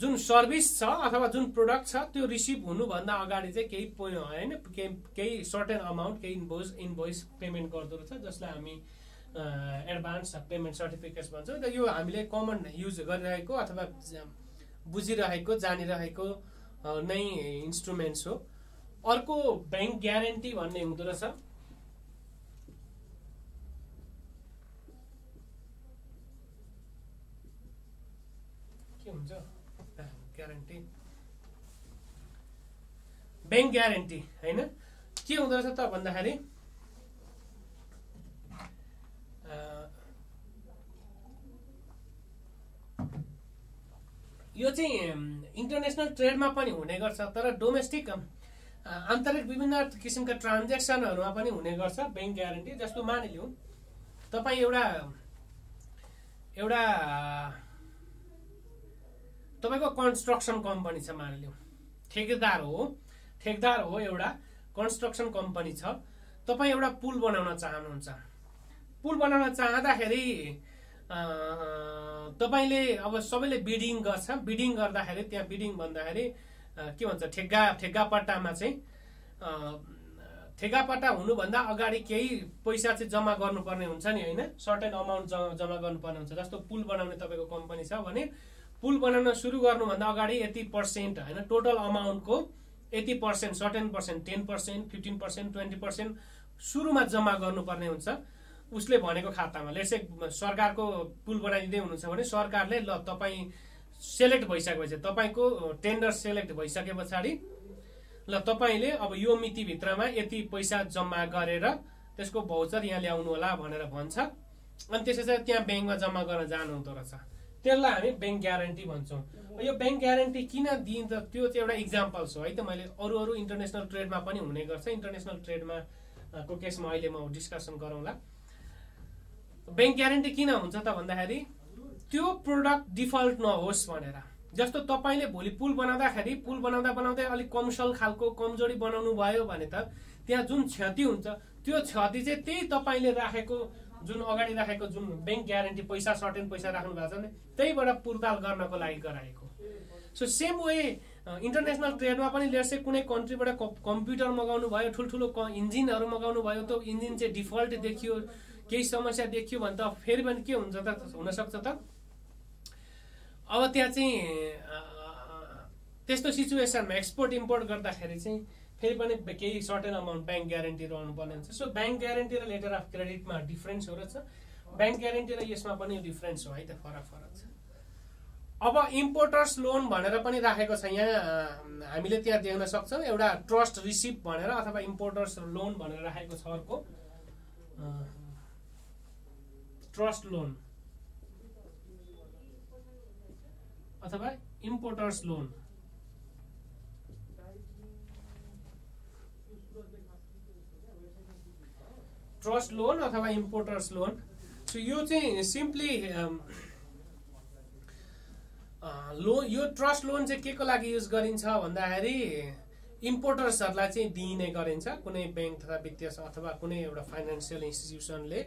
जुन सर्भिस छ अथवा जुन प्रोडक्ट छ त्यो रिसिभ हुनुभन्दा अगाडि चाहिँ केही होइन केही सर्टेन अमाउन्ट केही इन्भोइस इन्भोइस पेमेन्ट गर्दो रहेछ जसलाई हामी एडभान्स पेमेन्ट सर्टिफिकेट्स भन्छौँ। र यो हामीले कमन युज गरिरहेको अथवा बुझिरहेको जानिरहेको नै इन्स्ट्रुमेन्ट्स हो। अर्को ब्याङ्क ग्यारेन्टी भन्ने हुँदो रहेछ। के हुन्छ? ग्यारेन्टी ब्याङ्क ग्यारेन्टी होइन? के हुँदो रहेछ त भन्दाखेरि यो चाहिँ इन्टरनेसनल ट्रेडमा पनि हुने गर्छ तर डोमेस्टिक आन्तरिक विभिन्न किसिमका ट्रान्जेक्सनहरूमा पनि हुने गर्छ ब्याङ्क ग्यारेन्टी जस्तो मानिलिउँ। तपाईँ एउटा एउटा तपाईँको कन्स्ट्रक्सन कम्पनी छ मानिलिउँ। ठेकेदार हो ठेकदार हो एउटा कन्स्ट्रक्सन कम्पनी छ। तपाईँ एउटा पुल बनाउन चाहनुहुन्छ। पुल बनाउन चाहँदाखेरि तपाईँले अब सबैले बिडिङ गर्छ। बिडिङ गर्दाखेरि त्यहाँ बिडिङ भन्दाखेरि के भन्छ ठेग्गा ठेग्गापट्टामा चाहिँ ठेगापट्टा हुनुभन्दा अगाडि केही पैसा चाहिँ जम्मा गर्नुपर्ने हुन्छ नि होइन? सर्टेन अमाउन्ट जम्मा गर्नुपर्ने हुन्छ। जस्तो पुल बनाउने तपाईँको कम्पनी छ भने पुल बनाउन सुरु गर्नुभन्दा अगाडि यति पर्सेन्ट होइन? टोटल अमाउन्टको यति percent certain percent ten percent fifteen percent twenty percent सुरुमा जम्मा गर्नुपर्ने हुन्छ। उसले भनेको खातामा लेट्से सरकारको पुल बनाइदिँदै हुनुहुन्छ भने सरकारले ल तपाईँ सेलेक्ट भइसकेपछि तपाईँको टेन्डर सेलेक्ट भइसके पछाडि ल तपाईँले अब यो मितिभित्रमा यति पैसा जम्मा गरेर त्यसको भौचर यहाँ ल्याउनु होला भनेर भन्छ। अनि त्यसै त्यहाँ ब्याङ्कमा जम्मा गर्न जानुहुँदो रहेछ। त्यसलाई हामी ब्याङ्क ग्यारेन्टी भन्छौँ। यो ब्याङ्क ग्यारेन्टी किन दिइन्छ? त्यो चाहिँ एउटा इक्जाम्पल्स हो। है त मैले अरू अरू इन्टरनेसनल ट्रेडमा पनि हुने गर्छ। इन्टरनेसनल ट्रेडमा को केसमा अहिले म डिस्कसन गरौँला। ब्याङ्क ग्यारेन्टी किन हुन्छ त भन्दाखेरि त्यो प्रोडक्ट डिफल्ट नहोस् भनेर। जस्तो तपाईँले भोलि पुल बनाउँदाखेरि पुल बनाउँदा बनाउँदै अलिक कमसल खालको कमजोरी बनाउनु भयो भने त त्यहाँ जुन क्षति हुन्छ त्यो क्षति चाहिँ त्यही तपाईँले राखेको जुन अगाडि राखेको जुन ब्याङ्क ग्यारेन्टी पैसा सर्टेन पैसा राख्नु भएको छ भने त्यहीबाट पुर्ताल गर्नको लागि गराएको। सो सेम वे इन्टरनेसनल ट्रेडमा पनि लेट्सै कुनै कन्ट्रीबाट कम्प्युटर मगाउनु भयो ठुल्ठुलो इन्जिनहरू मगाउनु भयो त्यो इन्जिन चाहिँ डिफल्ट देखियो। केही समस्या देखियो भने त फेरि पनि के हुन्छ त हुनसक्छ त? अब त्यहाँ चाहिँ त्यस्तो सिचुएसनमा एक्सपोर्ट इम्पोर्ट गर्दाखेरि चाहिँ फेरि पनि केही सर्टेन अमाउन्ट ब्याङ्क ग्यारेन्टी रहनुपर्ने हुन्छ। सो ब्याङ्क ग्यारेन्टी र लेटर अफ क्रेडिटमा डिफ्रेन्स हो छ। ब्याङ्क ग्यारेन्टी र यसमा पनि डिफ्रेन्स हो है त फरक फरक छ। अब इम्पोर्टर्स लोन भनेर पनि राखेको छ यहाँ हामीले त्यहाँ देख्न सक्छौँ। एउटा ट्रस्ट रिसिप्ट भनेर अथवा इम्पोर्टर्स लोन भनेर राखेको छ अर्को। Trust loan. अथवा इम्पोर्टर्स लोन। ट्रस्ट लोन अथवा इम्पोर्टर्स लोन। सो यो चाहिँ सिम्पली लोन यो ट्रस्ट लोन चाहिँ के को लागि युज गरिन्छ भन्दाखेरि इम्पोर्टर्सहरूलाई चाहिँ दिइने गरिन्छ कुनै ब्याङ्क तथा वित्तीय अथवा कुनै एउटा फाइनेन्सियल इन्स्टिट्युसनले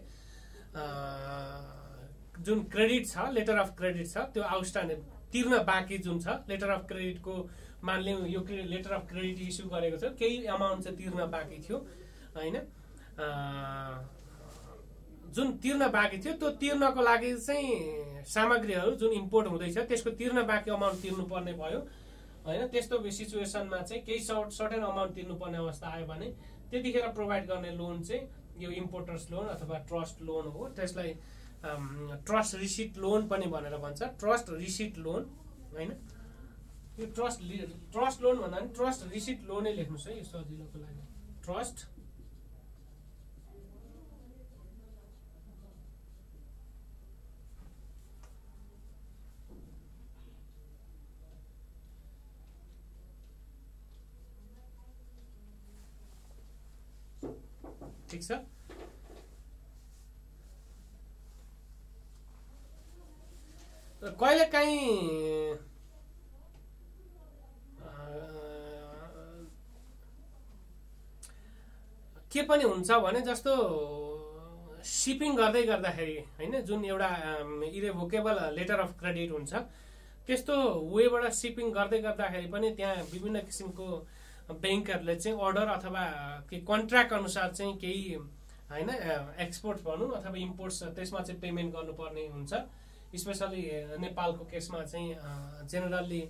जुन क्रेडिट छ लेटर अफ क्रेडिट छ त्यो आउटस्ट्यान्डिङ तिर्न बाँकी जुन छ लेटर अफ क्रेडिटको मानले यो लेटर अफ क्रेडिट इस्यु गरेको छ केही अमाउन्ट चाहिँ तिर्न बाँकी थियो होइन? जुन तिर्न बाँकी थियो त्यो तिर्नको लागि चाहिँ सामग्रीहरू जुन इम्पोर्ट हुँदैछ त्यसको तिर्न बाँकी अमाउन्ट तिर्नुपर्ने भयो होइन? त्यस्तो सिचुएसनमा चाहिँ केही सर्ट सर्टेन अमाउन्ट तिर्नुपर्ने अवस्था आयो भने त्यतिखेर प्रोभाइड गर्ने लोन चाहिँ यो इम्पोर्टर्स लोन अथवा ट्रस्ट लोन हो त्यसलाई ट्रस्ट रिसिट लोन पनि भनेर भन्छ। ट्रस्ट रिसिट लोन होइन? यो ट्रस्ट ट्रस्ट लोन भन्दा पनि ट्रस्ट रिसिट लोनै लेख्नुहोस् है यो सजिलोको लागि। ट्रस्ट ठिक छ? कहिले काहीँ के पनि हुन्छ भने जस्तो सिपिङ गर्दै गर्दाखेरि होइन जुन एउटा इरेभोकेबल लेटर अफ क्रेडिट हुन्छ त्यस्तो वेबाट सिपिङ गर्दै गर्दाखेरि पनि त्यहाँ विभिन्न किसिमको ब्याङ्कहरूले चाहिँ अर्डर अथवा के कन्ट्र्याक्ट अनुसार चाहिँ केही होइन एक्सपोर्ट भनौँ अथवा इम्पोर्ट्स त्यसमा चाहिँ पेमेन्ट गर्नुपर्ने हुन्छ। स्पेसली नेपालको केसमा चाहिँ जेनरल्ली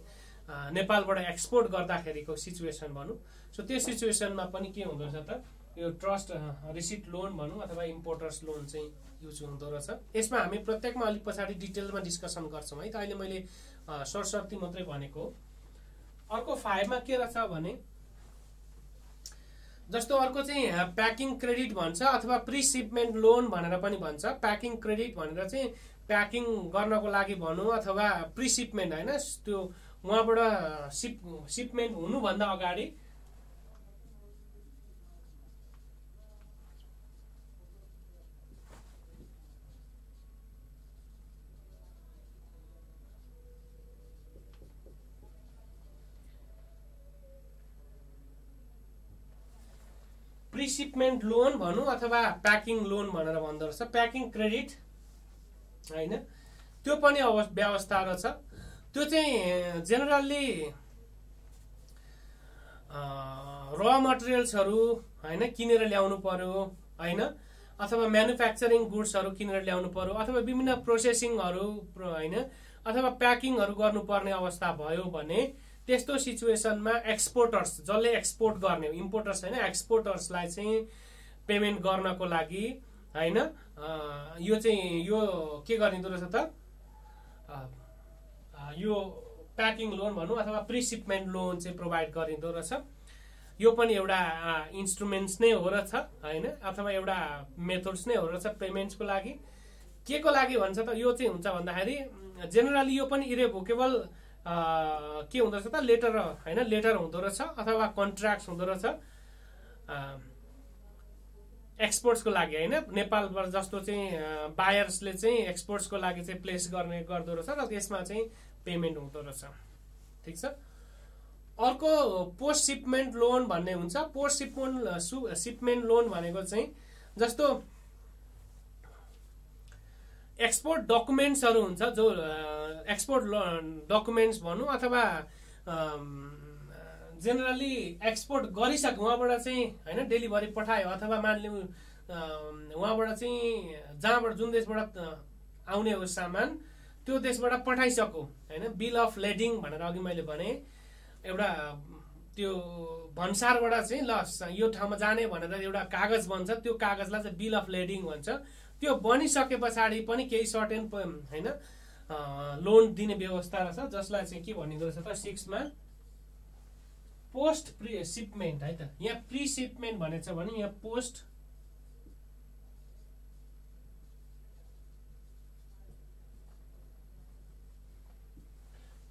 नेपालबाट एक्सपोर्ट गर्दाखेरिको सिचुएसन भनौँ। सो त्यो सिचुएसनमा पनि के हुँदो रहेछ त यो ट्रस्ट रिसिट लोन भनौँ अथवा इम्पोर्टर्स लोन चाहिँ युज हुँदो रहेछ। यसमा हामी प्रत्येकमा अलिक पछाडि डिटेलमा डिस्कसन गर्छौँ है। त अहिले मैले सरस्वती मात्रै भनेको अर्को फाइभमा के रहेछ भने जस्तो अर्को चाहिँ प्याकिङ क्रेडिट भन्छ अथवा प्रि सिपमेन्ट लोन भनेर पनि भन्छ। प्याकिङ क्रेडिट भनेर चाहिँ प्याकिङ गर्नको लागि भनौँ अथवा प्रि सिपमेन्ट होइन? त्यो उहाँबाट सिप सिपमेन्ट हुनुभन्दा अगाडि प्रिसिपमेन्ट लोन भनौँ अथवा प्याकिङ लोन भनेर भन्दो रहेछ। प्याकिङ क्रेडिट होइन? त्यो पनि व्यवस्था रहेछ त्यो चाहिँ जेनरल्ली र मटेरियल्सहरू होइन किनेर ल्याउनु पर्यो होइन? अथवा म्यानुफ्याक्चरिङ गुड्सहरू किनेर ल्याउनु पर्यो अथवा विभिन्न प्रोसेसिङहरू होइन? अथवा प्याकिङहरू गर्नुपर्ने अवस्था भयो भने त्यस्तो सिचुएसनमा एक्सपोर्टर्स जसले एक्सपोर्ट गर्ने इम्पोर्टर्स होइन एक्सपोर्टर्सलाई चाहिँ पेमेन्ट गर्नको लागि होइन यो चाहिँ यो के गरिँदो रहेछ त? यो प्याकिङ लोन भनौँ अथवा प्रिसिपमेन्ट लोन चाहिँ प्रोभाइड गरिँदो रहेछ। यो पनि एउटा इन्स्ट्रुमेन्ट्स नै हो रहेछ होइन अथवा एउटा मेथड्स नै हो रहेछ पेमेन्ट्सको लागि। के को लागि भन्छ त? यो चाहिँ हुन्छ भन्दाखेरि जेनरली यो पनि इरेभोकेबल के हुँदो रहेछ त? लेटर होइन? लेटर हुँदो रहेछ अथवा कन्ट्र्याक्ट हुँदो रहेछ। एक्सपोर्ट्सको लागि होइन? नेपालबाट जस्तो चाहिँ बायर्सले चाहिँ एक्सपोर्ट्सको लागि चाहिँ प्लेस गर्ने गर्दो रहेछ र त्यसमा चाहिँ पेमेन्ट हुँदो रहेछ। ठिक छ? अर्को पोस्ट सिपमेन्ट लोन भन्ने हुन्छ। पोस्ट सिपमेन्ट सिपमेन्ट लोन भनेको चाहिँ जस्तो एक्सपोर्ट डकुमेन्ट्सहरू हुन्छ जो एक्सपोर्ट डकुमेन्ट्स भनौँ अथवा जेनरली एक्सपोर्ट गरिसक्यो उहाँबाट चाहिँ होइन डेलिभरी पठायो अथवा मानिलिउँ उहाँबाट चाहिँ जहाँबाट जुन देशबाट आउने हो सामान त्यो देशबाट पठाइसक्यो होइन बिल अफ लेडिङ भनेर अघि मैले भने एउटा त्यो भन्सारबाट चाहिँ ल यो ठाउँमा जाने भनेर एउटा कागज बन्छ त्यो कागजलाई चाहिँ बिल अफ लेडिङ भन्छ। त्यो बनिसके पछाडि पनि केही सर्टेन होइन लोन दिने व्यवस्था रहेछ जसलाई चाहिँ के भनिँदो रहेछ त सिक्समा पोस्ट प्रि सिपमेन्ट है त। यहाँ प्रि सिपमेन्ट भनेको छ भने यहाँ पोस्ट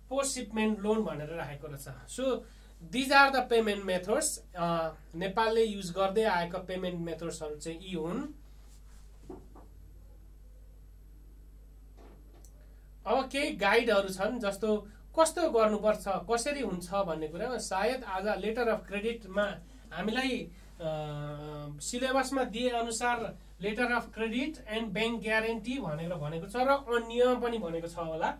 पोस्ट सिपमेन्ट लोन भनेर राखेको रहेछ। So these are the payment methods नेपालले युज गर्दै आएको पेमेन्ट मेथड्सहरू चाहिँ यी हुन्। अब केही गाइडहरू छन् जस्तो कस्तो गर्नुपर्छ कसरी हुन्छ भन्ने कुरामा सायद आज लेटर अफ क्रेडिटमा हामीलाई सिलेबसमा दिए अनुसार letter of credit and bank guarantee भनेर भनेको छ र अन्य पनि भनेको छ होला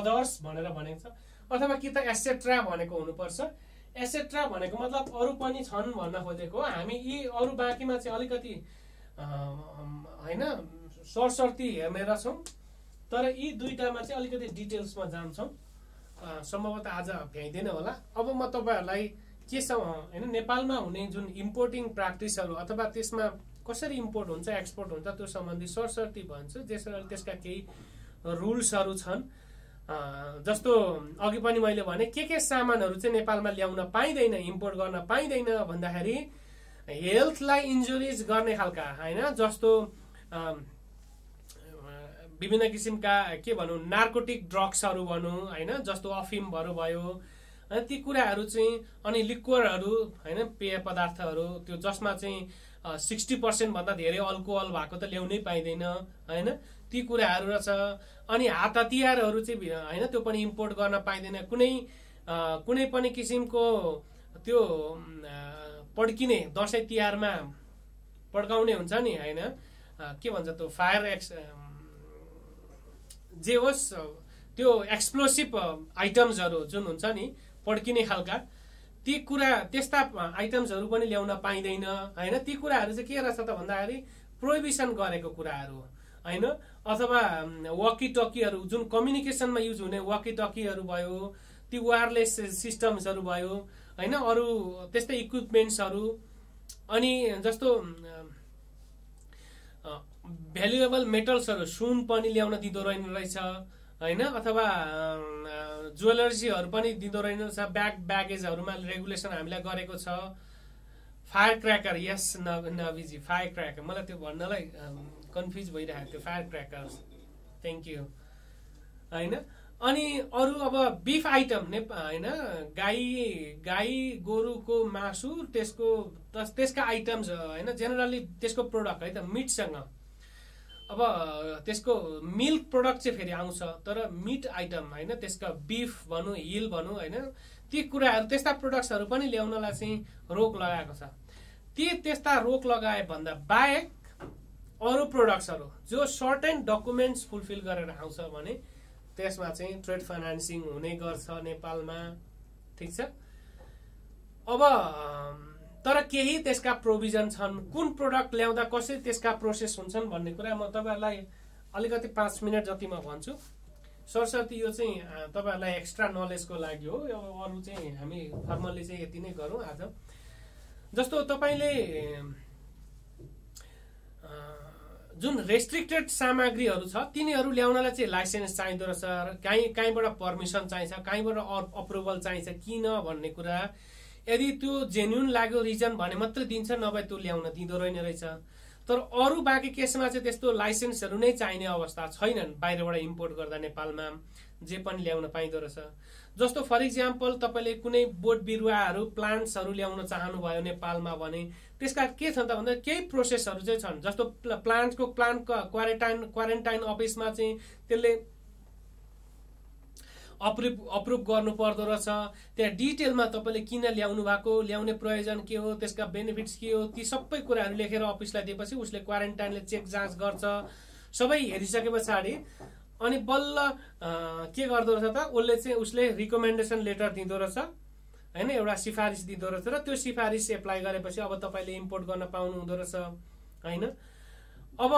अदर्स भनेर भनेको छ अथवा कि त एसेट्रा भनेको हुनुपर्छ। एसेट्रा भनेको मतलब अरू पनि छन् भन्न खोजेको। हामी यी अरू बाँकीमा चाहिँ अलिकति होइन सरसर्ती हेर्ने रहेछौँ तर यी दुईवटामा चाहिँ अलिकति डिटेल्समा जान्छौँ। सम्भवतः आज भ्याइँदैन होला। अब म तपाईँहरूलाई के छ होइन नेपालमा हुने जुन इम्पोर्टिङ प्र्याक्टिसहरू अथवा त्यसमा कसरी इम्पोर्ट हुन्छ एक्सपोर्ट हुन्छ त्यो सम्बन्धी सरसर्ती भन्छु त्यसरी त्यसका केही रुल्सहरू छन्। जस्तो अघि पनि मैले भने के के सामानहरू चाहिँ नेपालमा ल्याउन पाइँदैन इम्पोर्ट गर्न पाइँदैन भन्दाखेरि हेल्थलाई इन्जुरिज गर्ने खालका होइन जस्तो विभिन्न किसिमका के भनौँ नार्कोटिक ड्रग्सहरू भनौँ होइन जस्तो अफिमहरू भयो होइन ती कुराहरू चाहिँ अनि लिक्वरहरू होइन पेय पदार्थहरू त्यो जसमा चाहिँ सिक्सटी पर्सेन्टभन्दा धेरै अल्कोहल भएको त ल्याउनै पाइँदैन होइन ती कुराहरू रहेछ। अनि हात हतियारहरू चाहिँ होइन त्यो पनि इम्पोर्ट गर्न पाइँदैन। कुनै कुनै पनि किसिमको त्यो पड्किने दसैँ तिहारमा पड्काउने हुन्छ नि होइन के भन्छ त्यो फायर एक्स जे होस् त्यो एक्सप्लोसिभ आइटम्सहरू जुन हुन्छ नि पड्किने खालका ती कुरा त्यस्ता आइटम्सहरू पनि ल्याउन पाइँदैन होइन? ती कुराहरू चाहिँ के रहेछ त भन्दाखेरि प्रोहिबिसन गरेको कुराहरू होइन? अथवा वकी टकीहरू जुन कम्युनिकेसनमा युज हुने वकी टकीहरू भयो ती वायरलेस सिस्टम्सहरू भयो होइन? अरू त्यस्तै इक्विपमेन्ट्सहरू अनि जस्तो भ्यालुएबल मेटल्सहरू सुन पनि ल्याउन दिँदो रहेन रहेछ होइन? अथवा ज्वेलर्सीहरू पनि दिँदो रहेन रहेछ। ब्याग ब्यागेजहरूमा रेगुलेसन हामीलाई गरेको छ। फायर क्र्याकर यस नभिजी फायर क्र्याकर मलाई त्यो भन्नलाई कन्फ्युज भइरहेको थियो। फायर क्र्याकर थ्याङ्क यू होइन? अनि अरू अब बिफ आइटम ने होइन? गाई गाई गोरुको मासु त्यसको त्यसका आइटम्स होइन? जेनरली त्यसको प्रोडक्ट है त मिटसँग अब त्यसको मिल्क प्रडक्ट चाहिँ फेरि आउँछ तर मिट आइटम होइन त्यसका बिफ भनौँ हिल भनौँ होइन ती कुराहरू त्यस्ता प्रडक्ट्सहरू पनि ल्याउनलाई चाहिँ रोक लगाएको छ। ती त्यस्ता रोक लगाए भन्दा बाहेक अरू प्रोडक्ट्सहरू जो सर्टेन डकुमेन्ट्स फुलफिल गरेर आउँछ भने त्यसमा चाहिँ ट्रेड फाइनेन्सिङ हुने गर्छ नेपालमा ठिक छ? अब तर केही त्यसका प्रोभिजन छन्। कुन प्रोडक्ट ल्याउँदा कसरी त्यसका प्रोसेस हुन्छन् भन्ने कुरा म तपाईँहरूलाई अलिकति पाँच मिनट म भन्छु। सरस्वती यो चाहिँ तपाईँहरूलाई एक्स्ट्रा नलेजको लागि हो? अरू चाहिँ हामी फर्मल्ली चाहिँ यति नै गरौँ आज। जस्तो तपाईँले जुन रेस्ट्रिक्टेड सामग्रीहरू छ तिनीहरू ल्याउनलाई चाहिँ लाइसेन्स चाहिँदो रहेछ। काहीँ कहीँबाट पर्मिसन चाहिन्छ कहीँबाट अप्रुभल चाहिन्छ। किन भन्ने कुरा यदि त्यो जेन्युन लाग्यो रिजन भने मात्रै दिन्छ नभए त्यो ल्याउन दिँदो रहेन रहेछ। तर अरू बाँकी केसमा चाहिँ त्यस्तो लाइसेन्सहरू नै चाहिने अवस्था छैनन् बाहिरबाट इम्पोर्ट गर्दा नेपालमा जे पनि ल्याउन पाइँदो रहेछ। जस्तो फर इक्जाम्पल तपाईँले कुनै बोट बिरुवाहरू प्लान्ट्सहरू ल्याउन चाहनुभयो नेपालमा भने त्यसका के छन् त भन्दा केही प्रोसेसहरू चाहिँ छन्। जस्तो प्लान्टको प्लान्ट क्वारेन्टाइन क्वारेन्टाइन अफिसमा चाहिँ त्यसले अप्रुभ अप्रुभ गर्नु पर्दो रहेछ। त्यहाँ डिटेलमा तपाईँले किन ल्याउनु भएको ल्याउने प्रयोजन के हो त्यसका बेनिफिट्स के हो ती सबै कुराहरू लेखेर अफिसलाई दिएपछि उसले क्वारेन्टाइनले चेक जाँच गर्छ। सबै हेरिसके पछाडि अनि बल्ल के गर्दो रहेछ त उसले चाहिँ उसले रिकमेन्डेसन लेटर दिँदो रहेछ होइन एउटा सिफारिस दिँदो रहेछ र त्यो सिफारिस एप्लाई गरेपछि अब तपाईँले इम्पोर्ट गर्न पाउनु हुँदो रहेछ होइन। अब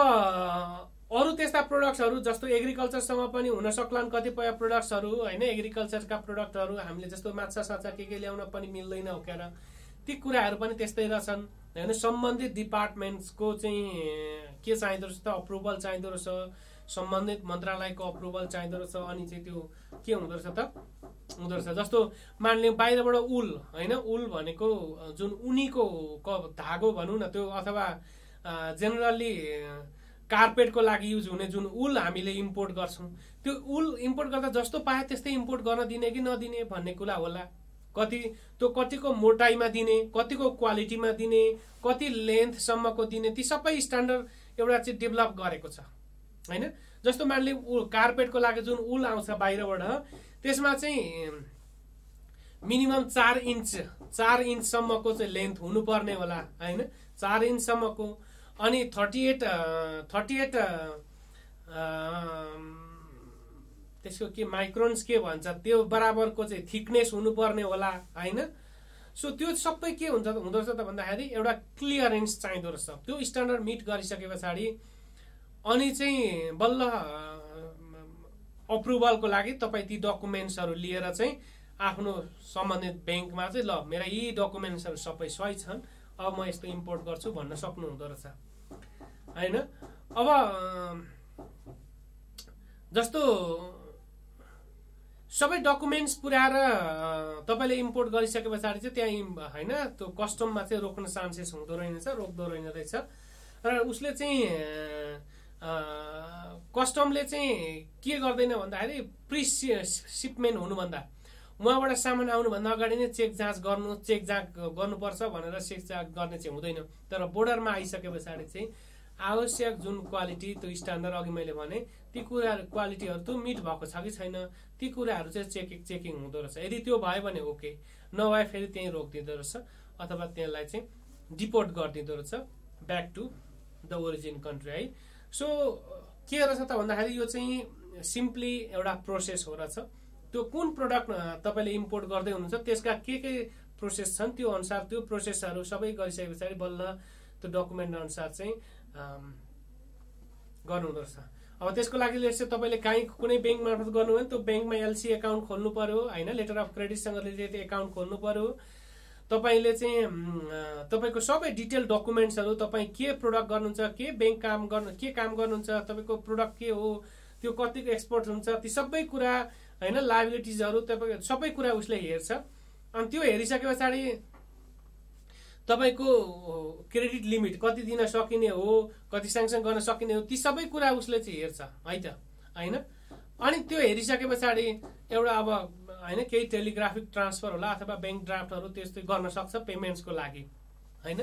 अरू त्यस्ता प्रोडक्ट्सहरू जस्तो एग्रिकल्चरसँग पनि हुन सक्लान् कतिपय प्रोडक्ट्सहरू होइन? एग्रिकल्चरका प्रोडक्टहरू हामीले जस्तो माछा साछा के के ल्याउन पनि मिल्दैन होकेर ती कुराहरू पनि त्यस्तै रहेछन्। होइन? सम्बन्धित डिपार्टमेन्ट्सको चाहिँ के चाहिँदो रहेछ त? अप्रुभल चाहिँदो रहेछ। सम्बन्धित मन्त्रालयको अप्रुभल चाहिँदो रहेछ। अनि चाहिँ त्यो के हुँदो रहेछ त? हुँदो रहेछ। जस्तो मानलिउँ बाहिरबाट उल होइन? उल भनेको जुन उनीको धागो भनौँ न त्यो अथवा जेनरली कार्पेटको लागि युज हुने जुन उल हामीले इम्पोर्ट गर्छौँ। त्यो उल इम्पोर्ट गर्दा जस्तो पाए त्यस्तै इम्पोर्ट गर्न दिने कि नदिने भन्ने कुरा होला। कति त्यो कतिको मोटाइमा दिने कतिको क्वालिटीमा दिने कति लेन्थसम्मको दिने ती सबै स्ट्यान्डर्ड एउटा चाहिँ डेभलप गरेको छ। होइन? जस्तो मानले कार्पेटको लागि जुन उल आउँछ बाहिरबाट त्यसमा चाहिँ मिनिमम चार इन्च चार इन्चसम्मको चाहिँ लेन्थ हुनुपर्ने होला। होइन? चार इन्चसम्मको अनि थर्टी एट थर्टी एट त्यसको के माइक्रोन्स के भन्छ त्यो बराबरको चाहिँ थिकनेस हुनुपर्ने होला होइन? सो त्यो सबै के हुन्छ हुँदो रहेछ त भन्दाखेरि एउटा क्लियरेन्स चाहिँदो रहेछ। त्यो स्ट्यान्डर्ड मिट गरिसके पछाडि अनि चाहिँ बल्ल अप्रुभलको लागि तपाईँ ती डकुमेन्ट्सहरू लिएर चाहिँ आफ्नो सम्बन्धित ब्याङ्कमा चाहिँ ल मेरा यी डकुमेन्ट्सहरू सबै सही छन्। अब म यस्तो इम्पोर्ट गर्छु भन्न सक्नु हुँदो रहेछ। होइन? अब जस्तो सबै डकुमेन्ट्स पुऱ्याएर तपाईँले इम्पोर्ट गरिसके पछाडि चाहिँ त्यहाँ होइन त्यो कस्टममा चाहिँ रोक्न चान्सेस हुँदो रहेनछ रोक्दो रहेन रहेछ र उसले चाहिँ कस्टमले चाहिँ के गर्दैन भन्दाखेरि प्रि सिपमेन्ट हुनुभन्दा उहाँबाट सामान आउनुभन्दा अगाडि नै चेक जाँच गर्नु चेक जाँच गर्नुपर्छ भनेर चेक जाँच गर्ने चाहिँ हुँदैन। तर बोर्डरमा आइसके पछाडि चाहिँ आवश्यक जुन क्वालिटी त्यो स्ट्यान्डर्ड अघि मैले भने ती कुराहरू क्वालिटीहरू त्यो मिट भएको छ कि छैन? ती कुराहरू चाहिँ चेकिङ चेकिङ हुँदो रहेछ। यदि त्यो भयो भने ओके नभए फेरि त्यहीँ रोकिदिँदो रहेछ अथवा त्यसलाई चाहिँ डिपोर्ट गरिदिँदो रहेछ back to the origin country है? सो के रहेछ त भन्दाखेरि यो चाहिँ सिम्पली एउटा प्रोसेस हो रहेछ। त्यो कुन प्रडक्ट तपाईँले इम्पोर्ट गर्दै हुनुहुन्छ त्यसका के के प्रोसेस छन् त्यो अनुसार त्यो प्रोसेसहरू सबै गरिसके पछाडि बल्ल त्यो डकुमेन्ट अनुसार चाहिँ गर्नुहुँदो रहेछ। अब त्यसको लागि चाहिँ तपाईँले काहीँ कुनै ब्याङ्क मार्फत गर्नुभयो भने त्यो ब्याङ्कमा एलसी एकाउन्ट खोल्नु पर्यो होइन? लेटर अफ क्रेडिटसँग रिलेटेड एकाउन्ट खोल्नु पर्यो। तपाईँले चाहिँ तपाईँको सबै डिटेल डकुमेन्ट्सहरू तपाईँ के प्रोडक्ट गर्नुहुन्छ के ब्याङ्क काम गर्नु के काम गर्नुहुन्छ तपाईँको प्रोडक्ट के हो त्यो कतिको एक्सपोर्ट हुन्छ ती सबै कुरा होइन? लाइबिलिटिजहरू तपाईँ सबै कुरा उसले हेर्छ। अनि त्यो हेरिसके पछाडि तपाईँको क्रेडिट लिमिट कति दिन सकिने हो कति स्याङसन गर्न सकिने हो ती सबै कुरा उसले चाहिँ हेर्छ है त? होइन? अनि त्यो हेरिसके पछाडि एउटा अब होइन केही टेलिग्राफिक ट्रान्सफर होला अथवा ब्याङ्क ड्राफ्टहरू त्यस्तै गर्न सक्छ पेमेन्ट्सको लागि होइन?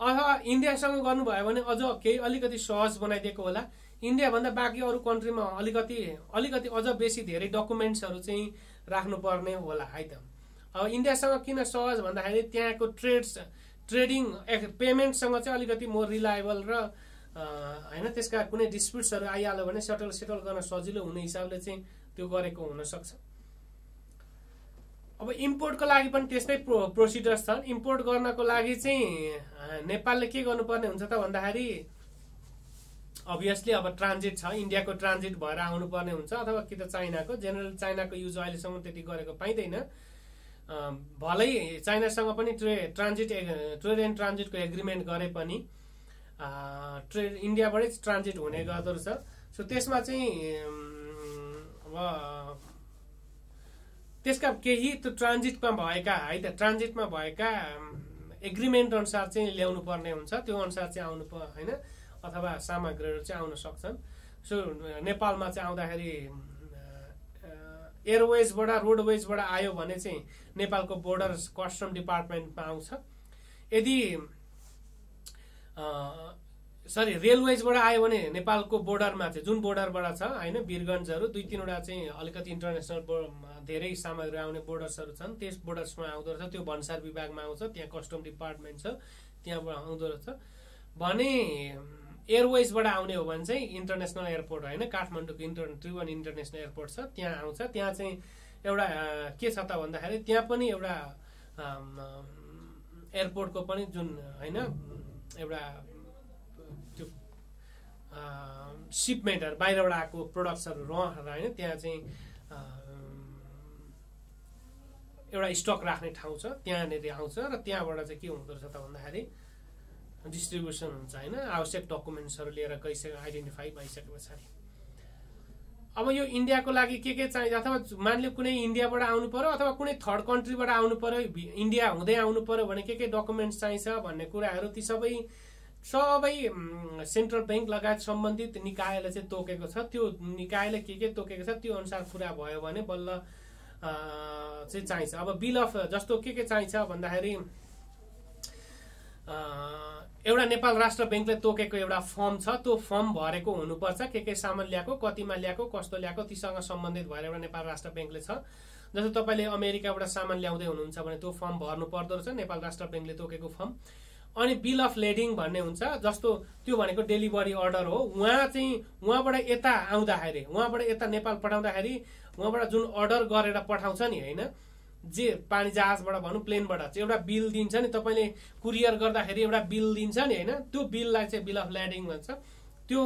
अथवा इन्डियासँग गर्नुभयो भने अझ केही अलिकति सहज बनाइदिएको होला। इन्डियाभन्दा बाँकी अरू कन्ट्रीमा अलिकति अलिकति अझ बेसी धेरै डकुमेन्ट्सहरू चाहिँ राख्नुपर्ने होला है त? अब इन्डियासँग किन सहज भन्दाखेरि त्यहाँको ट्रेड्स ट्रेडिङ पेमेन्टसँग चाहिँ अलिकति मोर रिलायबल र होइन त्यसका कुनै डिस्प्युट्सहरू आइहाल्यो भने सेटल सेटल गर्न सजिलो हुने हिसाबले चाहिँ त्यो गरेको हुनसक्छ। अब इम्पोर्टको लागि पनि त्यस्तै प्रो प्रोसिडर्स छन्। इम्पोर्ट गर्नको लागि चाहिँ नेपालले के गर्नुपर्ने हुन्छ त भन्दाखेरि अभियसली अब ट्रान्जिट छ। इन्डियाको ट्रान्जिट भएर आउनुपर्ने हुन्छ अथवा कि त चाइनाको। जेनरल चाइनाको युज अहिलेसम्म त्यति गरेको पाइँदैन। भलै चाइनासँग पनि ट्रे ट्रान्जिट ट्रेड एन्ड ट्रान्जिटको एग्रिमेन्ट गरे पनि ट्रेड इन्डियाबाटै ट्रान्जिट हुने गर्दो रहेछ। सो त्यसमा चाहिँ अब त्यसका केही त्यो ट्रान्जिटमा भएका है त ट्रान्जिटमा भएका एग्रिमेन्ट अनुसार चाहिँ ल्याउनु पर्ने हुन्छ। त्यो अनुसार चाहिँ आउनु होइन अथवा सामग्रीहरू चाहिँ आउन सक्छन्। सो नेपालमा चाहिँ आउँदाखेरि एयरवेजबाट रोडवेजबाट आयो भने चाहिँ नेपालको बोर्डर कस्टम डिपार्टमेन्टमा आउँछ। यदि सरी रेलवेजबाट आयो भने नेपालको बोर्डरमा चाहिँ जुन बोर्डरबाट छ होइन वीरगन्जहरू दुई तिनवटा चाहिँ अलिकति इन्टरनेसनल धेरै सामग्री आउने बोर्डर्सहरू छन् त्यस बोर्डर्समा आउँदो रहेछ। त्यो भन्सार विभागमा आउँछ त्यहाँ कस्टम डिपार्टमेन्ट छ त्यहाँबाट आउँदो रहेछ। भने एयरवेजबाट आउने हो भने चाहिँ इन्टरनेसनल एयरपोर्ट होइन? काठमाडौँको इन्टर त्रिभुवन इन्टरनेसनल एयरपोर्ट छ। त्यहाँ आउँछ। त्यहाँ चाहिँ एउटा के छ त भन्दाखेरि त्यहाँ पनि एउटा एयरपोर्टको पनि जुन होइन एउटा त्यो सिपमेन्टहरू बाहिरबाट आएको प्रडक्ट्सहरू रहर होइन त्यहाँ चाहिँ एउटा स्टक राख्ने ठाउँ छ। त्यहाँनिर आउँछ र त्यहाँबाट चाहिँ के हुँदो रहेछ त भन्दाखेरि डिस्ट्रिब्युसन हुन्छ होइन आवश्यक डकुमेन्ट्सहरू लिएर गइसक्यो आइडेन्टिफाई भइसके पछाडि। अब यो इन्डियाको लागि के के चाहिन्छ अथवा मानले कुनै इन्डियाबाट आउनु पर्यो अथवा कुनै थर्ड कन्ट्रीबाट आउनु पर्यो इन्डिया हुँदै आउनु पर्यो भने के के डकुमेन्ट्स चाहिन्छ भन्ने कुराहरू ती सबै सबै सेन्ट्रल ब्याङ्क लगायत सम्बन्धित निकायले चाहिँ तोकेको छ। त्यो निकायले के के तोकेको छ त्यो अनुसार पुरा भयो भने बल्ल चाहिँ चाहिन्छ। अब बिल अफ जस्तो के के चाहिन्छ भन्दाखेरि एउटा नेपाल राष्ट्र ब्याङ्कले तोकेको एउटा फर्म छ त्यो फर्म भरेको हुनुपर्छ के के सामान ल्याएको कतिमा ल्याएको कस्तो ल्याएको तीसँग सम्बन्धित भएर एउटा नेपाल राष्ट्र ब्याङ्कले छ। जस्तो तपाईँले अमेरिकाबाट सामान ल्याउँदै हुनुहुन्छ भने त्यो फर्म भर्नु पर्दो रहेछ नेपाल राष्ट्र ब्याङ्कले तोकेको फर्म। अनि बिल अफ लेडिङ भन्ने हुन्छ जस्तो त्यो भनेको डेलिभरी अर्डर हो उहाँ चाहिँ उहाँबाट यता आउँदाखेरि उहाँबाट यता नेपाल पठाउँदाखेरि उहाँबाट जुन अर्डर गरेर पठाउँछ नि होइन? जे पानी जहाजबाट भनौँ प्लेनबाट चाहिँ एउटा बिल दिन्छ नि तपाईँले कुरियर गर्दाखेरि एउटा बिल दिन्छ नि होइन? त्यो बिललाई चाहिँ बिल अफ ल्याडिङ भन्छ। त्यो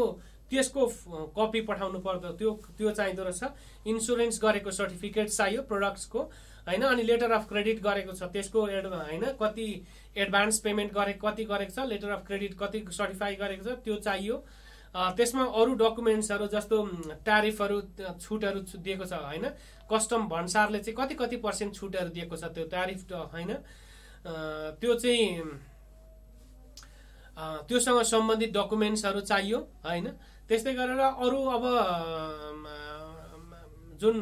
त्यसको कपी पठाउनु पर्दो त्यो त्यो चाहिँदो रहेछ। इन्सुरेन्स गरेको सर्टिफिकेट चाहियो प्रडक्ट्सको होइन? अनि लेटर अफ क्रेडिट गरेको छ त्यसको एड होइन? कति एडभान्स पेमेन्ट गरे कति गरेको छ लेटर अफ क्रेडिट कति सर्टिफाई गरेको छ त्यो चाहियो। त्यसमा अरू डकुमेन्ट्सहरू जस्तो ट्यारिफहरू छुटहरू दिएको छ होइन? कस्टम भन्सारले चाहिँ कति कति पर्सेन्ट छुटहरू दिएको छ त्यो ट्यारिफ होइन? त्यो चाहिँ त्योसँग सम्बन्धित डकुमेन्ट्सहरू चाहियो होइन? त्यस्तै गरेर अरू अब जुन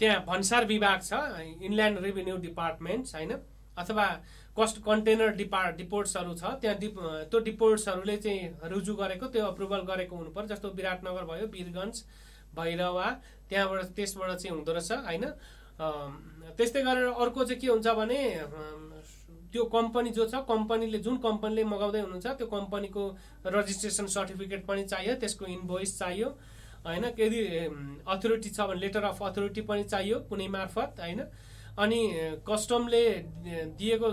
त्यहाँ भन्सार विभाग छ इनल्यान्ड रेभिन्यू डिपार्टमेन्ट होइन? अथवा कस्ट कन्टेनर डिपार्ट डिपोर्ट्सहरू छ। त्यहाँ डिप त्यो डिपोर्ट्सहरूले चाहिँ रुजु गरेको त्यो अप्रुभल गरेको हुनु पर्यो जस्तो विराटनगर भयो वीरगन्ज भैरवा त्यहाँबाट त्यसबाट चाहिँ हुँदो रहेछ होइन? त्यस्तै गरेर अर्को चाहिँ के हुन्छ भने त्यो कम्पनी जो छ कम्पनीले जुन कम्पनीले मगाउँदै हुनुहुन्छ त्यो कम्पनीको रजिस्ट्रेसन सर्टिफिकेट पनि चाहियो त्यसको इन्भोइस चाहियो होइन? यदि अथोरिटी छ भने लेटर अफ अथोरिटी पनि चाहियो कुनै मार्फत होइन? अनि कस्टमले दिएको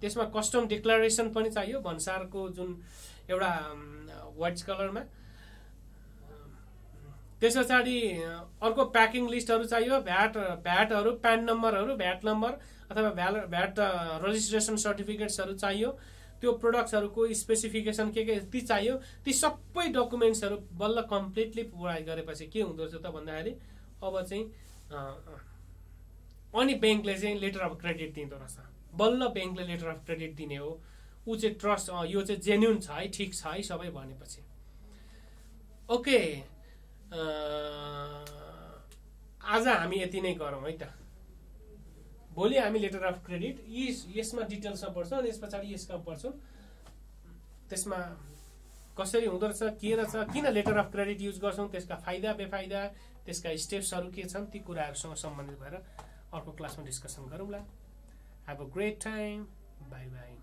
त्यसमा कस्टम डिक्लेरेसन पनि चाहियो भन्सारको जुन एउटा वाइट कलरमा त्यस पछाडि अर्को प्याकिङ लिस्टहरू चाहियो भ्याट भ्याटहरू प्यान नम्बरहरू भ्याट नम्बर अथवा भ्याल भ्याट रजिस्ट्रेसन सर्टिफिकेट्सहरू चाहियो। त्यो प्रडक्ट्सहरूको स्पेसिफिकेसन के के ती चाहियो। ती सबै डकुमेन्ट्सहरू बल्ल कम्प्लिटली पुरा गरेपछि के हुँदो रहेछ त भन्दाखेरि अब चाहिँ अनि ब्याङ्कले चाहिँ लेटर अफ क्रेडिट दिँदो रहेछ। बल्ल ब्याङ्कले लेटर अफ क्रेडिट दिने हो। ऊ चाहिँ ट्रस्ट यो चाहिँ जेन्युन छ है ठिक छ है सबै भनेपछि। ओके आज हामी यति नै गरौँ है त। भोलि हामी लेटर अफ क्रेडिट यी यसमा डिटेल्समा पढ्छौँ अनि यस पछाडि यसमा पढ्छौँ। त्यसमा कसरी हुँदो रहेछ के रहेछ किन लेटर अफ क्रेडिट युज गर्छौँ त्यसका फाइदा बेफाइदा त्यसका स्टेप्सहरू के छन् ती कुराहरूसँग सम्बन्धित भएर अर्को क्लासमा डिस्कसन गरौँला। Have a great time bye bye